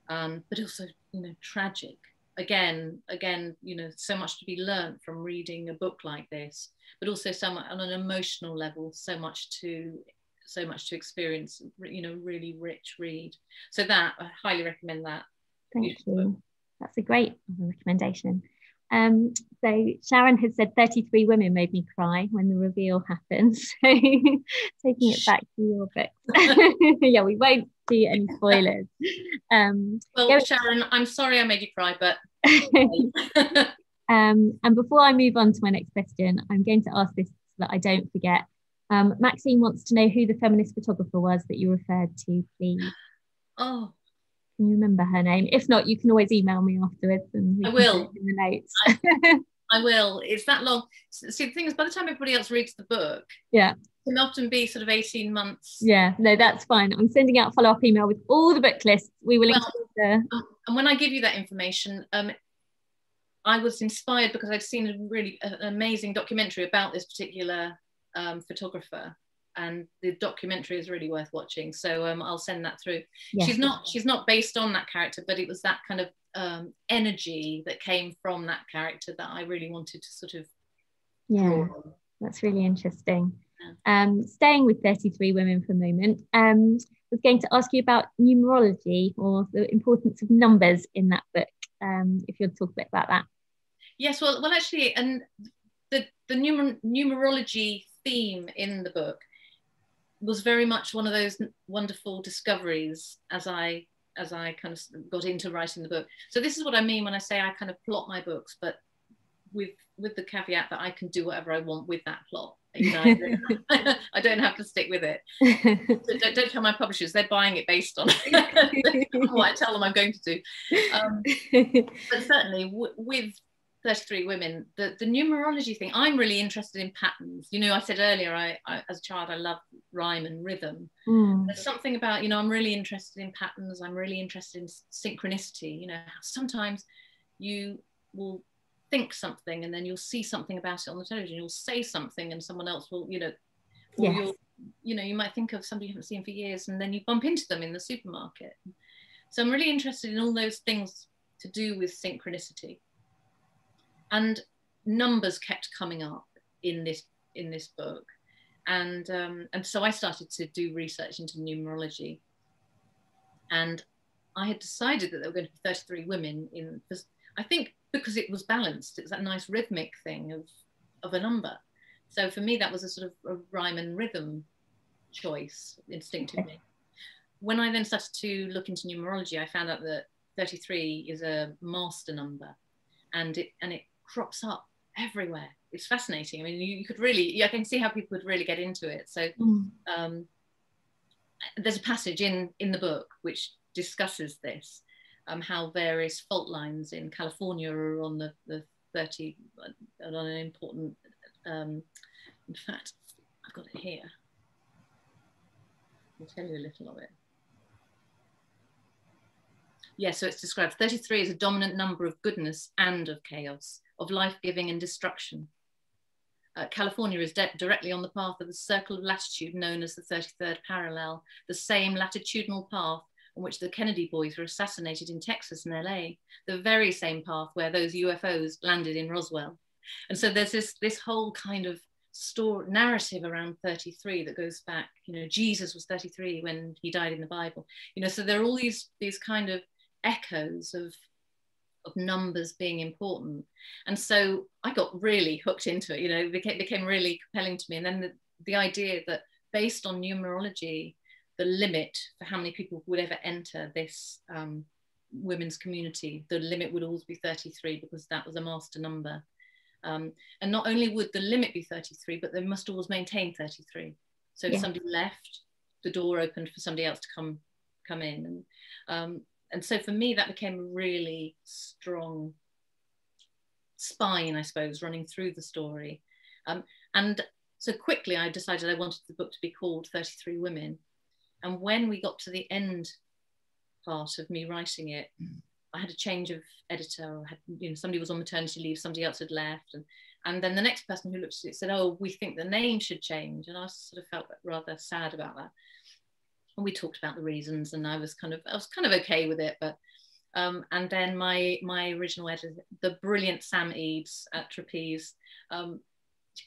um, but also you know tragic. Again again you know so much to be learnt from reading a book like this but also so much on an emotional level so much to so much to experience you know really rich read. So that i highly recommend that. Thank you. That's a great recommendation. Um, so Sharon has said 33 women made me cry when the reveal happened. So taking it back to your book. yeah, we won't do any spoilers. Um, well sharon i'm sorry i made you cry but um, and before I move on to my next question, I'm going to ask this so that I don't forget. Um, Maxine wants to know who the feminist photographer was that you referred to, please. oh Can you remember her name? If not, you can always email me afterwards and I will. in the notes. i will it's that long see the thing is by the time everybody else reads the book Yeah. it can often be sort of 18 months yeah, no, that's fine. I'm sending out follow-up email with all the book lists. We will Well, include the Um, and when I give you that information, um, I was inspired because I'd seen a really an amazing documentary about this particular um, photographer, and the documentary is really worth watching. So um, I'll send that through. yeah. She's not she's not based on that character, but it was that kind of um, energy that came from that character that I really wanted to sort of yeah. draw. That's really interesting. Um, staying with 33 women for a moment, um, I was going to ask you about numerology or the importance of numbers in that book. Um, if you'd talk a bit about that. Yes, well, well, actually, and the the numer- numerology theme in the book was very much one of those wonderful discoveries as I as I kind of got into writing the book. So this is what I mean when I say I kind of plot my books, but with with the caveat that I can do whatever I want with that plot. You know, I, don't, I don't have to stick with it. So don't, don't tell my publishers; they're buying it based on what I tell them I'm going to do. Um, but certainly w- with 33 women. The, the numerology thing i'm really interested in patterns. You know i said earlier I, I as a child i love rhyme and rhythm. Mm, there's something about you know i'm really interested in patterns. I'm really interested in synchronicity you know sometimes you will think something and then you'll see something about it on the television. You'll say something and someone else will you know Yes. you'll you know you might think of somebody you haven't seen for years and then you bump into them in the supermarket. So i'm really interested in all those things to do with synchronicity and numbers kept coming up in this in this book. And um, and so I started to do research into numerology. And I had decided that there were going to be 33 women in I think because it was balanced it was that nice rhythmic thing of of a number. So for me that was a sort of a rhyme and rhythm choice instinctively. When I then started to look into numerology I found out that 33 is a master number. And it and it crops up everywhere. It's fascinating. I mean, you, you could really, I can see how people would really get into it. So mm, um, there's a passage in in the book which discusses this, um, how various fault lines in California are on the, the 30, are on an important, um, in fact, I've got it here. I'll tell you a little of it. Yeah, so it's described 33 is a dominant number of goodness and of chaos, of life giving and destruction. Uh, California is directly on the path of the circle of latitude known as the 33rd parallel, the same latitudinal path on which the Kennedy boys were assassinated in Texas and LA, the very same path where those UFOs landed in Roswell. And so there's this, this whole kind of story narrative around 33 that goes back you know jesus was 33 when he died in the bible you know so there are all these these kind of echoes of of numbers being important and so i got really hooked into it you know it became, became really compelling to me and then the, the idea that based on numerology the limit for how many people would ever enter this um, women's community the limit would always be 33 because that was a master number um, and not only would the limit be 33, but they must always maintain 33. So if yeah. somebody left, the door opened for somebody else to come come in. And, um, and so for me, that became a really strong spine, I suppose, running through the story. Um, and so quickly, I decided I wanted the book to be called 33 Women. And when we got to the end part of me writing it, mm. I had a change of editor, or had you know somebody was on maternity leave, somebody else had left, and and then the next person who looked at it said, "Oh, we think the name should change," and I sort of felt rather sad about that. And we talked about the reasons, and I was kind of I was kind of okay with it, but. Um, and then my my original editor, the brilliant Sam Eades at Trapeze, um,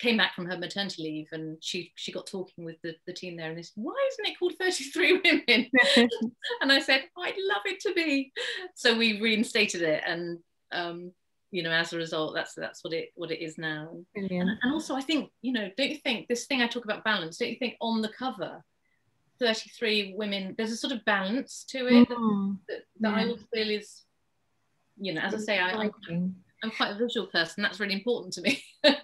came back from her maternity leave and she she got talking with the, the team there and they said, why isn't it called 33 women? and I said, I'd love it to be. So we reinstated it and um, you know, as a result, that's that's what it what it is now. And, and, also I think, you know, don't you think this thing I talk about balance, don't you think on the cover, 33 women, there's a sort of balance to it mm-hmm. that, that, yeah. I would feel is, you know, as I say, I, I'm, I'm quite a visual person. That's really important to me.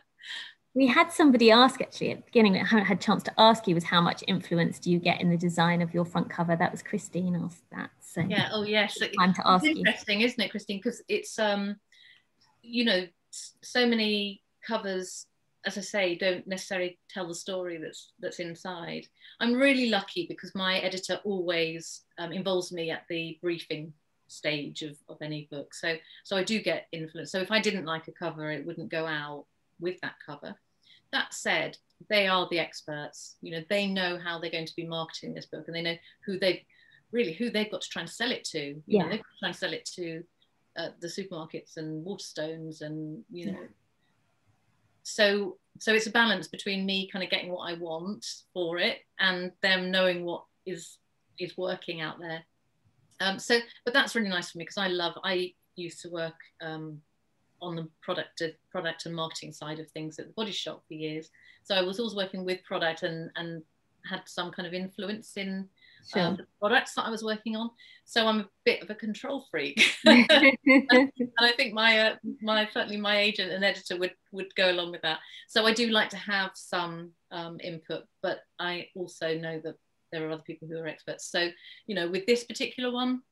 we had somebody ask actually at the beginning, I haven't had a chance to ask you, was how much influence do you get in the design of your front cover? That was Christine asked that. So yeah, oh yes, time to ask it's interesting, you. isn't it, Christine? Because it's um, you know, so many covers, as I say, don't necessarily tell the story that's that's inside. I'm really lucky because my editor always um, involves me at the briefing stage of, of any book. So so I do get influence. So if I didn't like a cover, it wouldn't go out with that cover. That said, they are the experts. You know, they know how they're going to be marketing this book, and they know who they really who they've got to try and sell it to. You yeah. know, they've got to try and sell it to uh, the supermarkets and Waterstones, and you know. Yeah. So, so it's a balance between me kind of getting what I want for it, and them knowing what is is working out there. Um, so, but that's really nice for me because I love. I used to work um, on the product product and marketing side of things at the Body Shop for years. So I was always working with product and and had some kind of influence in sure. um, the products that I was working on. So I'm a bit of a control freak, and I think my uh, my certainly my agent and editor would would go along with that. So I do like to have some um, input, but I also know that there are other people who are experts. So you know, with this particular one,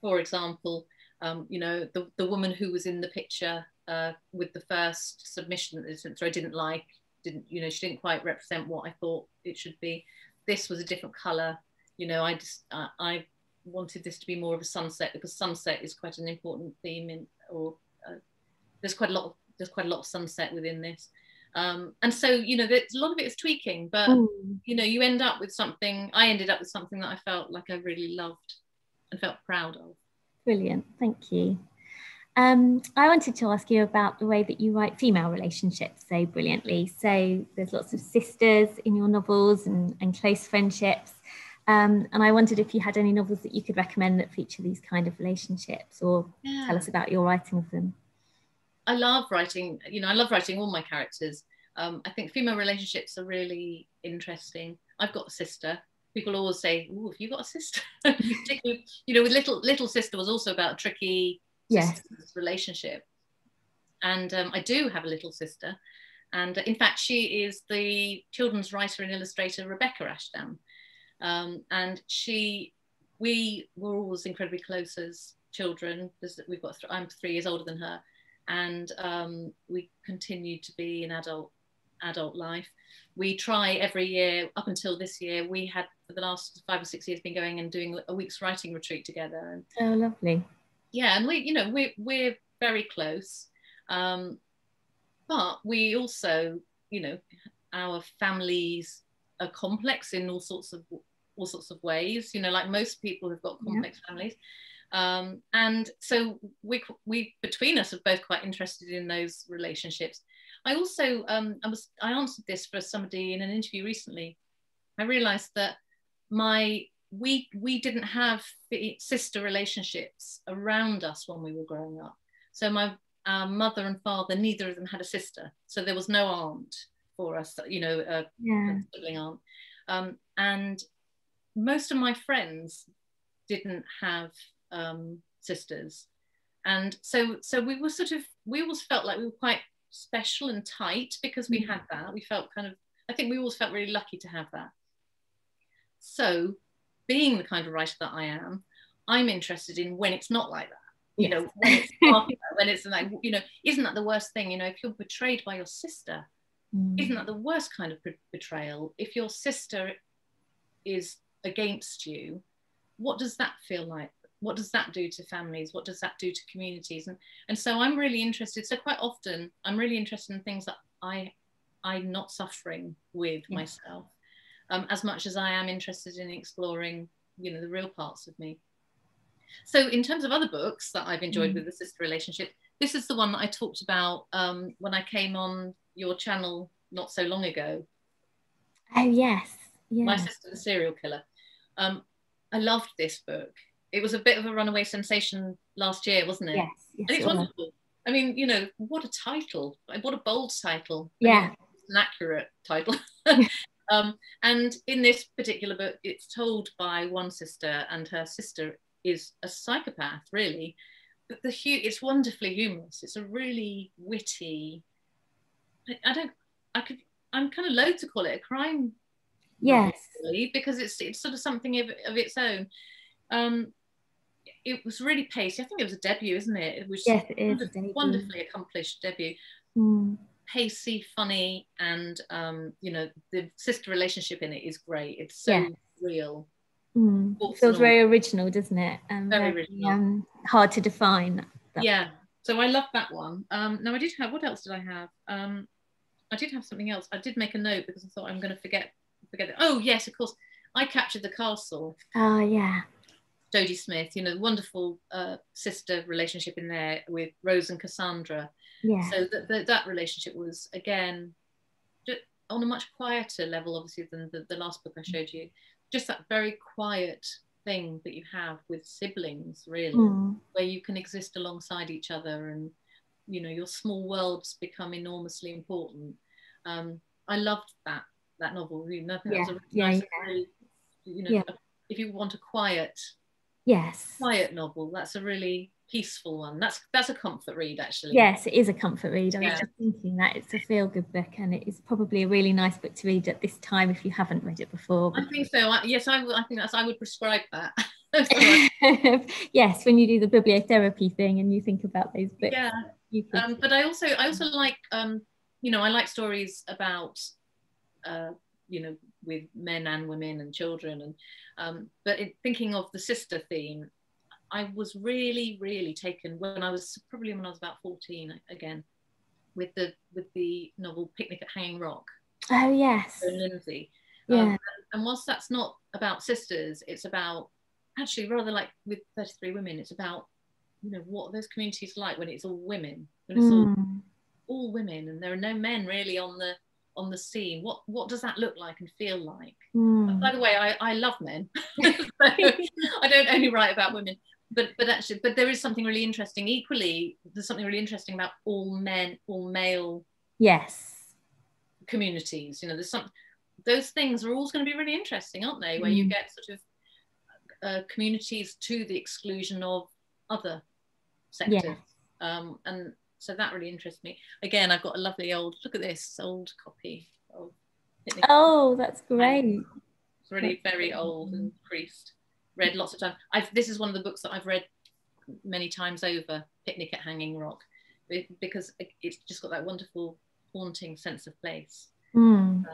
for example, um, you know, the, the woman who was in the picture uh, with the first submission that I didn't like, didn't, you know, she didn't quite represent what I thought it should be. This was a different color. You know, I just, uh, I wanted this to be more of a sunset because sunset is quite an important theme in, or uh, there's quite a lot of, there's quite a lot of sunset within this. Um, and so, you know, there's a lot of it is tweaking, but, mm. you know, you end up with something, I ended up with something that I felt like I really loved and felt proud of. Brilliant, thank you. Um, I wanted to ask you about the way that you write female relationships so brilliantly. So there's lots of sisters in your novels and, and close friendships. Um, and I wondered if you had any novels that you could recommend that feature these kind of relationships or yeah. tell us about your writing of them. I love writing, you know, I love writing all my characters. Um, I think female relationships are really interesting. I've got a sister people always say, "Oh, have you got a sister?" you know, with little little sister was also about a tricky yes. relationship, and um, I do have a little sister, and uh, in fact, she is the children's writer and illustrator Rebecca Ashdown, um, and she, we were always incredibly close as children. We've got th- I'm three years older than her, and um, we continued to be in adult adult life. We try every year, up until this year, we had for the last five or six years been going and doing a week's writing retreat together. And, oh, lovely. Yeah, and we, you know, we're we're very close, um, but we also, you know, our families are complex in all sorts of all sorts of ways. You know, like most people have got complex yeah. families. Um, and so we, we between us are both quite interested in those relationships I also um, I was I answered this for somebody in an interview recently. I realised that my we we didn't have sister relationships around us when we were growing up. So my mother and father, neither of them had a sister, so there was no aunt for us. You know, a, yeah. sibling aunt, um, and most of my friends didn't have um, sisters, and so so we were sort of we always felt like we were quite special and tight because we mm. had that. We felt kind of I think we always felt really lucky to have that. So being the kind of writer that I am, I'm interested in when it's not like that. You know, when it's when it's like, you know, isn't that the worst thing? You know, if you're betrayed by your sister, mm. isn't that the worst kind of betrayal? If your sister is against you, what does that feel like? What does that do to families? What does that do to communities? And and so I'm really interested. So quite often I'm really interested in things that I I'm not suffering with yeah. myself um, as much as I am interested in exploring, you know, the real parts of me. So in terms of other books that I've enjoyed mm. with the sister relationship, this is the one that I talked about um, when I came on your channel not so long ago. Oh yes, yeah. My sister, the serial killer. Um, I loved this book. It was a bit of a runaway sensation last year, wasn't it? Yes, yes and it's wonderful. I mean, you know, what a title! What a bold title! Yeah, I mean, an accurate title. Um, and in this particular book, it's told by one sister, and her sister is a psychopath, really. But the hu- it's wonderfully humorous. It's a really witty. I, don't. I could. I'm kind of loath to call it a crime. Yes. Really, because it's it's sort of something of, of its own. Um, it was really pacey. I think it was a debut, isn't it? It was yes, it is wonderfully, wonderfully accomplished debut. Mm pacey, funny, and um, you know the sister relationship in it is great. It's so yeah. real. Mm. Feels very original, doesn't it? Um, very, very original. Um, hard to define. yeah. So I love that one. Um, now I did have. What else did I have? Um, I did have something else. I did make a note because I thought I'm going to forget. Forget it. Oh yes, of course. I captured the castle. Oh yeah. Dodie Smith, you know, wonderful uh, sister relationship in there with Rose and Cassandra. Yeah. So that, that, that relationship was again on a much quieter level, obviously, than the, the last book I showed you. Just that very quiet thing that you have with siblings, really, mm. where you can exist alongside each other and you know your small worlds become enormously important. Um, I loved that that novel. Really, nothing yeah. a yeah, nice, yeah. Really, you know, yeah. if you want a quiet, yes, quiet novel, that's a really peaceful one. That's that's a comfort read, actually. Yes, it is a comfort read. I yeah. was just thinking that it's a feel good book, and it is probably a really nice book to read at this time if you haven't read it before. I think so. I, yes, I, I think that's. I would prescribe that. yes, when you do the bibliotherapy thing and you think about those books. Yeah. Um, but I also I also like um, you know I like stories about uh, you know with men and women and children and um, but in, thinking of the sister theme I was really, really taken when I was probably when I was about 14 again with the with the novel Picnic at Hanging Rock. Oh yes. Lindsay. Yeah. Um, and whilst that's not about sisters, it's about actually rather like with 33 women, it's about you know what those communities like when it's all women, when it's mm. all hmm. all women and there are no men really on the on the scene. What what does that look like and feel like? Mm. By the way, I, I love men. so I don't only write about women, but but actually but there is something really interesting equally there's something really interesting about all men all male yes communities you know there's some those things are always going to be really interesting aren't they where mm. you get sort of uh, communities to the exclusion of other sectors yes. um, and so that really interests me again i've got a lovely old look at this old copy of oh that's great it's really very old and creased read lots of times. I've, this is one of the books that I've read many times over, Picnic at Hanging Rock, because it's just got that wonderful haunting sense of place mm. um,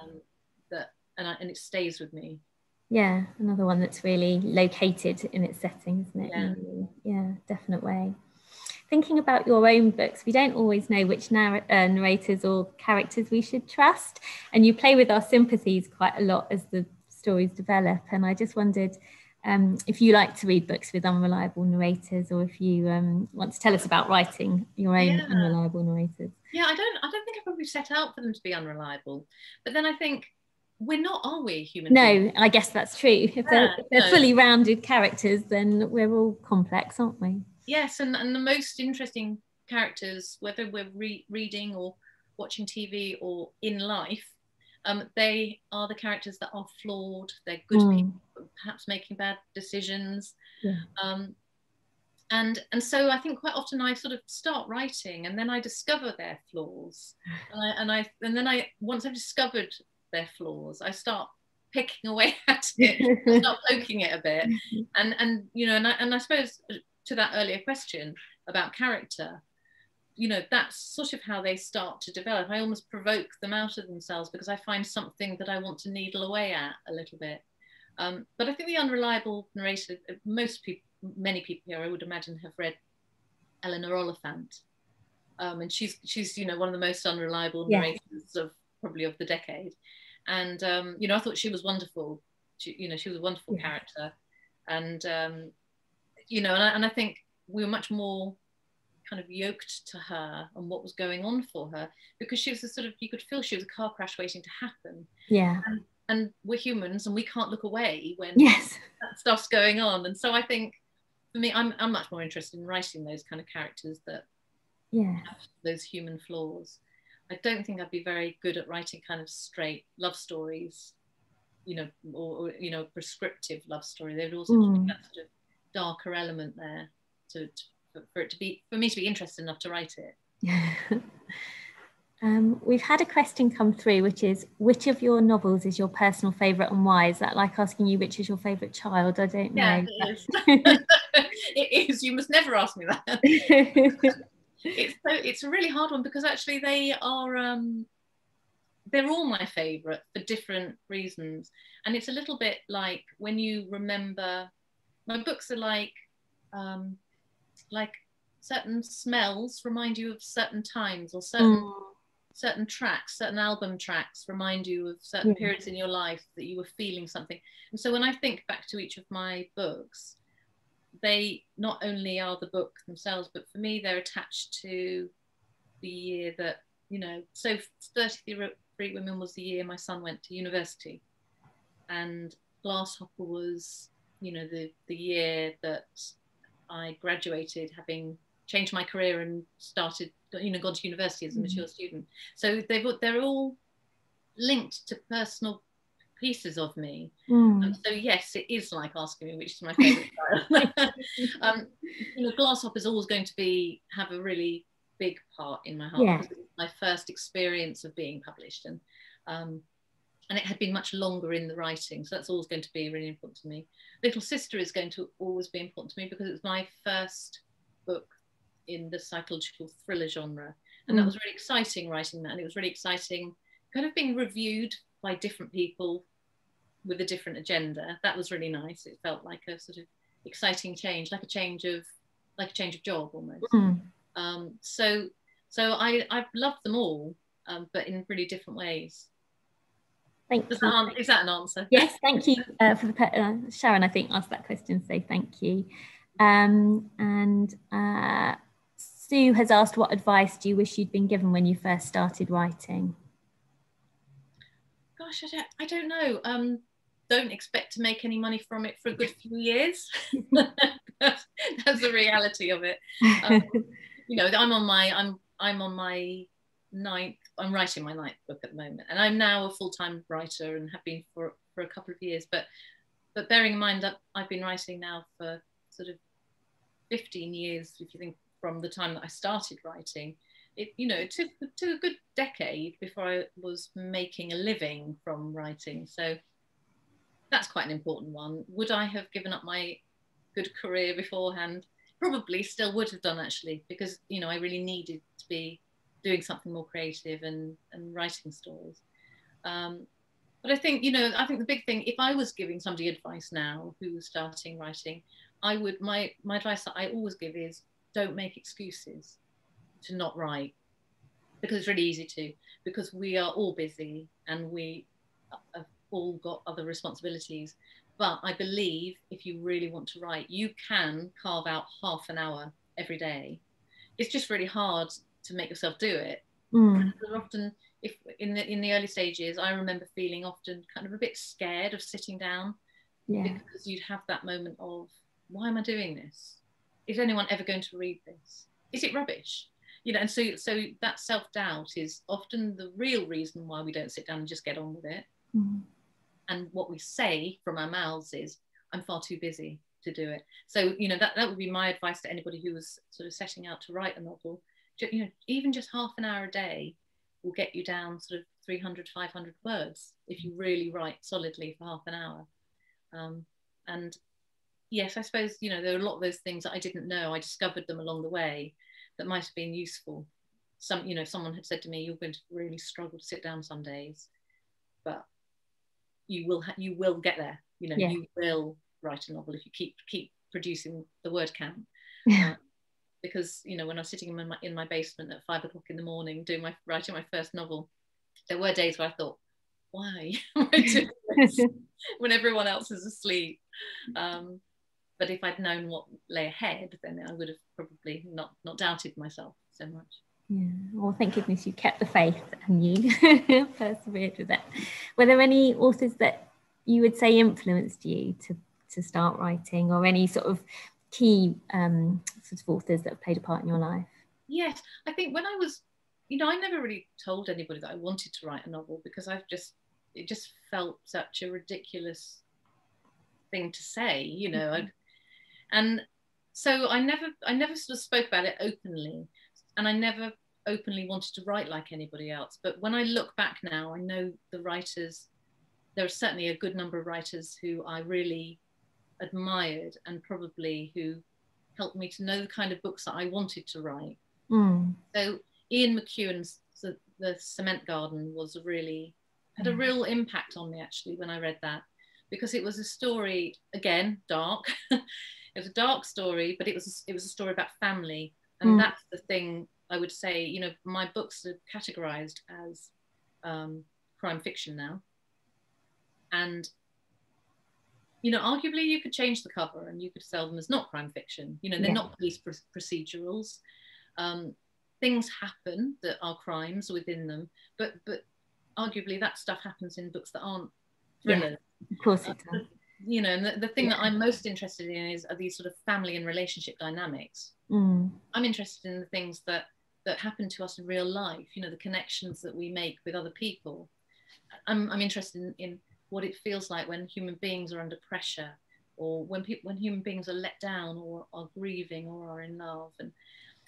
that, and, I, and it stays with me. Yeah, another one that's really located in its setting, isn't it? Yeah, yeah definite way. Thinking about your own books, we don't always know which narr- uh, narrators or characters we should trust, and you play with our sympathies quite a lot as the stories develop. And I just wondered, um, if you like to read books with unreliable narrators, or if you um, want to tell us about writing your own yeah. unreliable narrators. Yeah, I don't. I don't think I've probably set out for them to be unreliable, but then I think we're not, are we, human? No, beings? I guess that's true. If yeah, they're, if they're no. fully rounded characters, then we're all complex, aren't we? Yes, and, and the most interesting characters, whether we're re- reading or watching TV or in life, um, they are the characters that are flawed. They're good mm. people, perhaps making bad decisions. Yeah. Um, and and so I think quite often I sort of start writing and then I discover their flaws. And I and I and then I once I've discovered their flaws, I start picking away at it, start poking it a bit. And and you know, and I and I suppose to that earlier question about character, you know that's sort of how they start to develop. I almost provoke them out of themselves because i find something that i want to needle away at a little bit. Um, but i think the unreliable narrator most people many people here i would imagine have read eleanor oliphant. Um, and she's she's you know one of the most unreliable narrators yes. of probably of the decade. And um, you know i thought she was wonderful. She, you know she was a wonderful yeah. character. And um, you know and I, and I think we were much more kind of yoked to her and what was going on for her because she was a sort of you could feel she was a car crash waiting to happen. Yeah. And, and we're humans and we can't look away when yes. that stuff's going on. And so i think for me i'm, I'm much more interested in writing those kind of characters that yeah. have those human flaws. I don't think i'd be very good at writing kind of straight love stories you know or, or you know prescriptive love story. They would also mm. that sort of darker element there to, to for it to be for me to be interested enough to write it. um, we've had a question come through, which is, which of your novels is your personal favourite and why? Is that like asking you which is your favourite child? I don't know. Yeah, it is. it is. You must never ask me that. it's so it's a really hard one because actually they are um, they're all my favourite for different reasons, and it's a little bit like when you remember. My books are like um, like certain smells remind you of certain times or certain mm. certain tracks certain album tracks remind you of certain yeah. periods in your life that you were feeling something and so when i think back to each of my books they not only are the book themselves but for me they're attached to the year that you know so 33 women was the year my son went to university and glasshopper was you know the the year that I graduated having changed my career and started, you know, gone to university as a mature mm. student. So they've they're all linked to personal pieces of me. Mm. Um, so yes, it is like asking me which is my favourite child. um, you know, Glasshopper is always going to be have a really big part in my heart. Yeah. my first experience of being published, and um, and it had been much longer in the writing, so that's always going to be really important to me. Little Sister is going to always be important to me because it's my first book in the psychological thriller genre, and mm. that was really exciting writing that, and it was really exciting, kind of being reviewed by different people with a different agenda. That was really nice. It felt like a sort of exciting change, like a change of like a change of job almost. Mm. Um, so so I I've loved them all, um, but in really different ways. Thank is you. That, is that an answer? Yes, thank you uh, for the uh, Sharon. I think asked that question, so thank you. Um, and uh, Sue has asked, what advice do you wish you'd been given when you first started writing? Gosh, I don't, I don't know. Um, don't expect to make any money from it for a good few years. that's, that's, the reality of it. Um, you know, I'm on my I'm I'm on my ninth i'm writing my ninth book at the moment and i'm now a full-time writer and have been for for a couple of years but but bearing in mind that i've been writing now for sort of 15 years if you think from the time that i started writing it you know it took, it took a good decade before i was making a living from writing so that's quite an important one. Would i have given up my good career beforehand? Probably still would have done actually because you know i really needed to be doing something more creative and, and writing stories. Um, but I think, you know, I think the big thing, if I was giving somebody advice now who was starting writing, I would, my, my advice that I always give is don't make excuses to not write because it's really easy to, because we are all busy and we have all got other responsibilities. but I believe if you really want to write, you can carve out half an hour every day. It's just really hard to make yourself do it. Mm. Often, if in the in the early stages, I remember feeling often kind of a bit scared of sitting down Yeah. because you'd have that moment of, why am I doing this? Is anyone ever going to read this? Is it rubbish? You know, and so so that self doubt is often the real reason why we don't sit down and just get on with it. Mm. And what we say from our mouths is, I'm far too busy to do it. So you know that that would be my advice to anybody who was sort of setting out to write a novel. You know, even just half an hour a day will get you down sort of 300, 500 words if you really write solidly for half an hour. Um, and yes, I suppose you know there are a lot of those things that I didn't know. I discovered them along the way that might have been useful. Some, you know, someone had said to me, "You're going to really struggle to sit down some days, but you will, you will get there. You know, Yeah. you will write a novel if you keep keep producing the word count." Uh, because you know, when I was sitting in my in my basement at five o'clock in the morning doing my writing my first novel, there were days where I thought, "Why am I doing this?" when everyone else is asleep. Um, but if I'd known what lay ahead, then I would have probably not not doubted myself so much. Yeah. Well, thank goodness you kept the faith and you persevered with it. Were there any authors that you would say influenced you to, to start writing or any sort of key um, sort of authors that have played a part in your life? Yes, I think when I was, you know, I never really told anybody that I wanted to write a novel because I've just it just felt such a ridiculous thing to say, you know, I'd, and so I never I never sort of spoke about it openly, and I never openly wanted to write like anybody else. But when I look back now, I know the writers. There are certainly a good number of writers who I really admired and probably who helped me to know the kind of books that I wanted to write. Mm. So Ian McEwan's the, the Cement Garden was a really had a Mm. real impact on me actually when I read that because it was a story again dark. it was a dark story, but it was it was a story about family, and Mm. that's the thing I would say. You know, my books are categorized as um, crime fiction now, and you know, arguably you could change the cover and you could sell them as not crime fiction. You know, they're Yeah. not police pr- procedurals. Um, things happen that are crimes within them, but but arguably that stuff happens in books that aren't Yeah. thrillers. Of course it does. You know, and the, the thing that I'm most interested in is are these sort of family and relationship dynamics. Mm. I'm interested in the things that that happen to us in real life. You know, the connections that we make with other people. I'm I'm interested in, in what it feels like when human beings are under pressure, or when people when human beings are let down, or are grieving, or are in love. And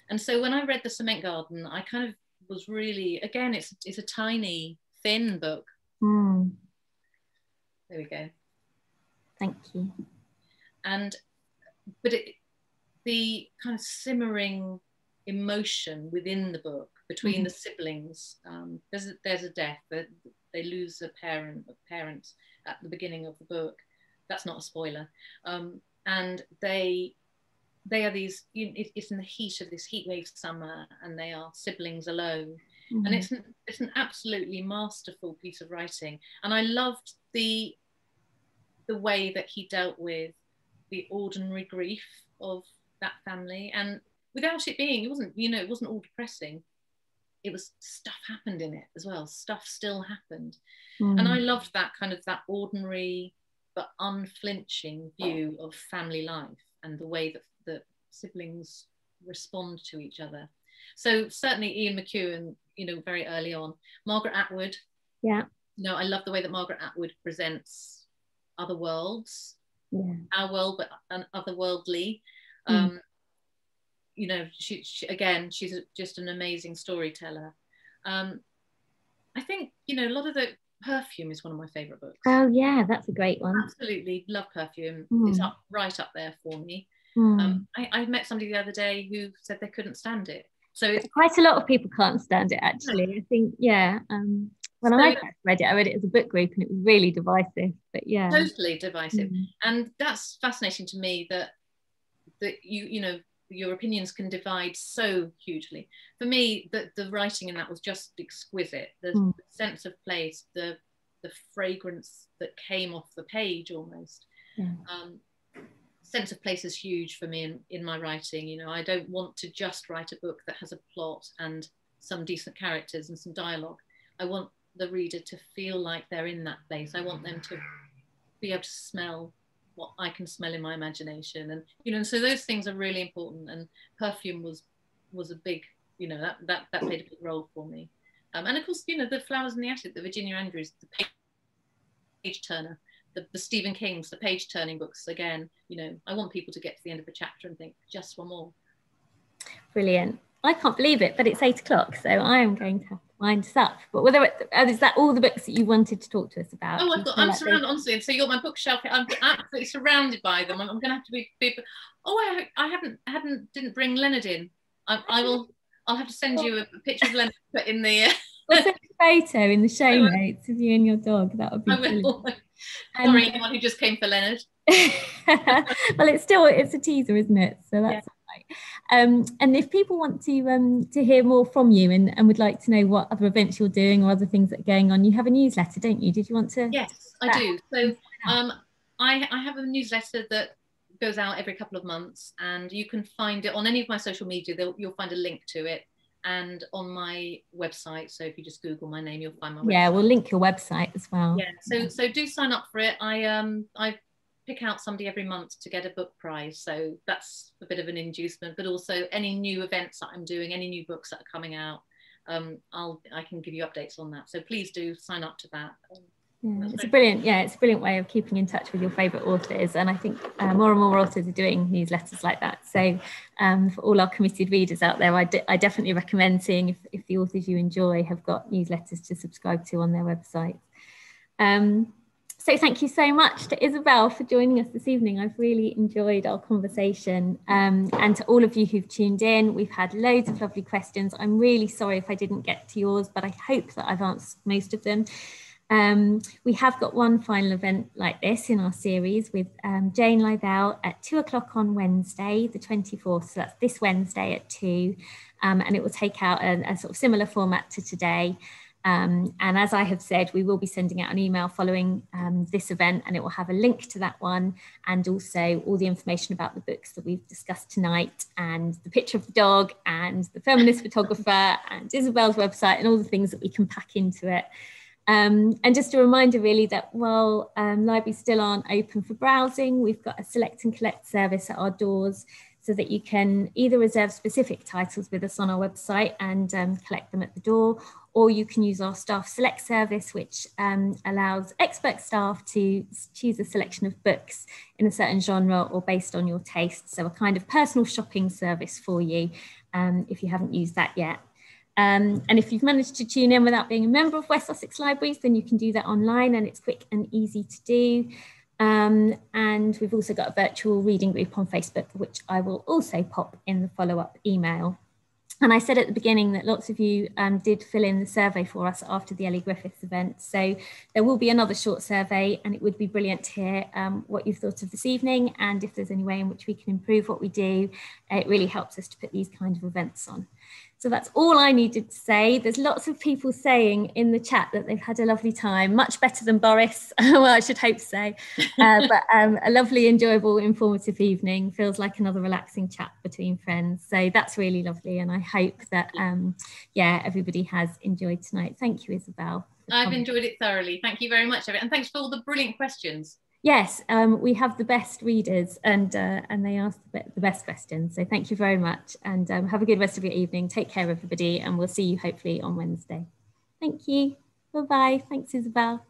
and so when I read the Cement Garden, I kind of was really again, it's it's a tiny, thin book. Mm. There we go. Thank you. and but it, the kind of simmering emotion within the book between Mhm. the siblings um, there's a, there's a death that they lose a parent a parent at the beginning of the book. That's not a spoiler. Um, and they they are these you it, it's in the heat of this heat wave summer and they are siblings alone. And Mm. it's an, it's an absolutely masterful piece of writing. And i loved the the way that he dealt with the ordinary grief of that family. And without it being it wasn't you know it wasn't all depressing it was stuff happened in it as well stuff still happened Mm. and i loved that kind of that ordinary but unflinching view of family life and the way that the siblings respond to each other so certainly ian mcewan you know very early on margaret atwood yeah. you know i love the way that margaret atwood presents other worlds Yeah. our world but an otherworldly Mm. You know she, she again she's a, just an amazing storyteller um i think you know a lot of the perfume is one of my favorite books Oh yeah, that's a great one. absolutely love perfume Mm. it's up right up there for me Mm. um I, I met somebody the other day who said they couldn't stand it so it's Quite a lot of people can't stand it actually. I think yeah. Um, when I So- first read it, I read it as a book group and it was really divisive. But yeah. totally divisive Mm. and that's fascinating to me that that you you know your opinions can divide so hugely for me the, the writing in that was just exquisite the Mm. sense of place the the fragrance that came off the page almost Yeah. Um, sense of place is huge for me in, in my writing. You know, I don't want to just write a book that has a plot and some decent characters and some dialogue. I want the reader to feel like they're in that place. I want them to be able to smell what I can smell in my imagination, and you know, so those things are really important. And perfume was was a big, you know, that that that played a big role for me. Um, and of course, you know, the flowers in the attic, the Virginia Andrews, the page turner, the, the Stephen King's, the page turning books. Again, you know, I want people to get to the end of the chapter and think just one more. Brilliant. I can't believe it, but it's eight o'clock, so I am going to have us up. But whether it, is that all the books that you wanted to talk to us about? Oh, I've got, I'm like surrounded, those? honestly, so you're my bookshelf. I'm absolutely surrounded by them. I'm, I'm going to have to be, be. Oh, I, I haven't, hadn't, didn't bring Leonard in. I, I will. I'll have to send you a picture of Leonard put in the. Uh, We'll a photo in the show notes of you and your dog. That would be. I will. Sorry, um, anyone who just came for Leonard. well, it's still it's a teaser, isn't it? So that's um, and if people want to um, to hear more from you and, and would like to know what other events you're doing or other things that are going on, you have a newsletter, don't you? Did you want to? Yes, I do. So um, I, I have a newsletter that goes out every couple of months, and you can find it on any of my social media. You'll find a link to it. And on my website, so if you just Google my name, you'll find my. Website. Yeah, we'll link your website as well. Yeah, so so do sign up for it. I um I pick out somebody every month to get a book prize. So that's a bit of an inducement, but also any new events that I'm doing, any new books that are coming out, um, I'll I can give you updates on that. So please do sign up to that. Yeah, it's a brilliant, yeah, it's a brilliant way of keeping in touch with your favourite authors, and I think uh, more and more authors are doing newsletters like that. So, um, for all our committed readers out there, I, de- I definitely recommend seeing if, if the authors you enjoy have got newsletters to subscribe to on their website. Um, so thank you so much to Isabel for joining us this evening. I've really enjoyed our conversation. Um, and to all of you who've tuned in, we've had loads of lovely questions. I'm really sorry if I didn't get to yours, but I hope that I've answered most of them. Um, we have got one final event like this in our series with um, Jane Lythell at two o'clock on Wednesday, the 24th. So that's this Wednesday at two. Um, and it will take out a, a, sort of similar format to today. Um, and as I have said, we will be sending out an email following um, this event, and it will have a link to that one and also all the information about the books that we've discussed tonight, and the picture of the dog, and the feminist photographer, and Isabel's website, and all the things that we can pack into it. Um, and just a reminder, really, that while um, libraries still aren't open for browsing, we've got a select and collect service at our doors so that you can either reserve specific titles with us on our website and um, collect them at the door, or you can use our staff select service, which um, allows expert staff to choose a selection of books in a certain genre or based on your taste. So a kind of personal shopping service for you um, if you haven't used that yet. Um, and if you've managed to tune in without being a member of West Sussex Libraries, then you can do that online and it's quick and easy to do. Um, and we've also got a virtual reading group on Facebook, which I will also pop in the follow up email. And I said at the beginning that lots of you um, did fill in the survey for us after the Elly Griffiths event. So there will be another short survey, and it would be brilliant to hear um, what you've thought of this evening and if there's any way in which we can improve what we do. It really helps us to put these kind of events on. So that's all I needed to say. There's lots of people saying in the chat that they've had a lovely time, much better than Boris. well, I should hope so. Uh, but um, a lovely, enjoyable, informative evening. Feels like another relaxing chat between friends. So that's really lovely. And I hope that, um, yeah, everybody has enjoyed tonight. Thank you, Isabel. I've enjoyed it thoroughly. Thank you very much. And thanks for all the brilliant questions yes, um, we have the best readers and uh, and they ask the, the, best questions. So thank you very much and um, have a good rest of your evening. Take care, everybody, and we'll see you hopefully on Wednesday. Thank you. Bye bye. Thanks, Isabel.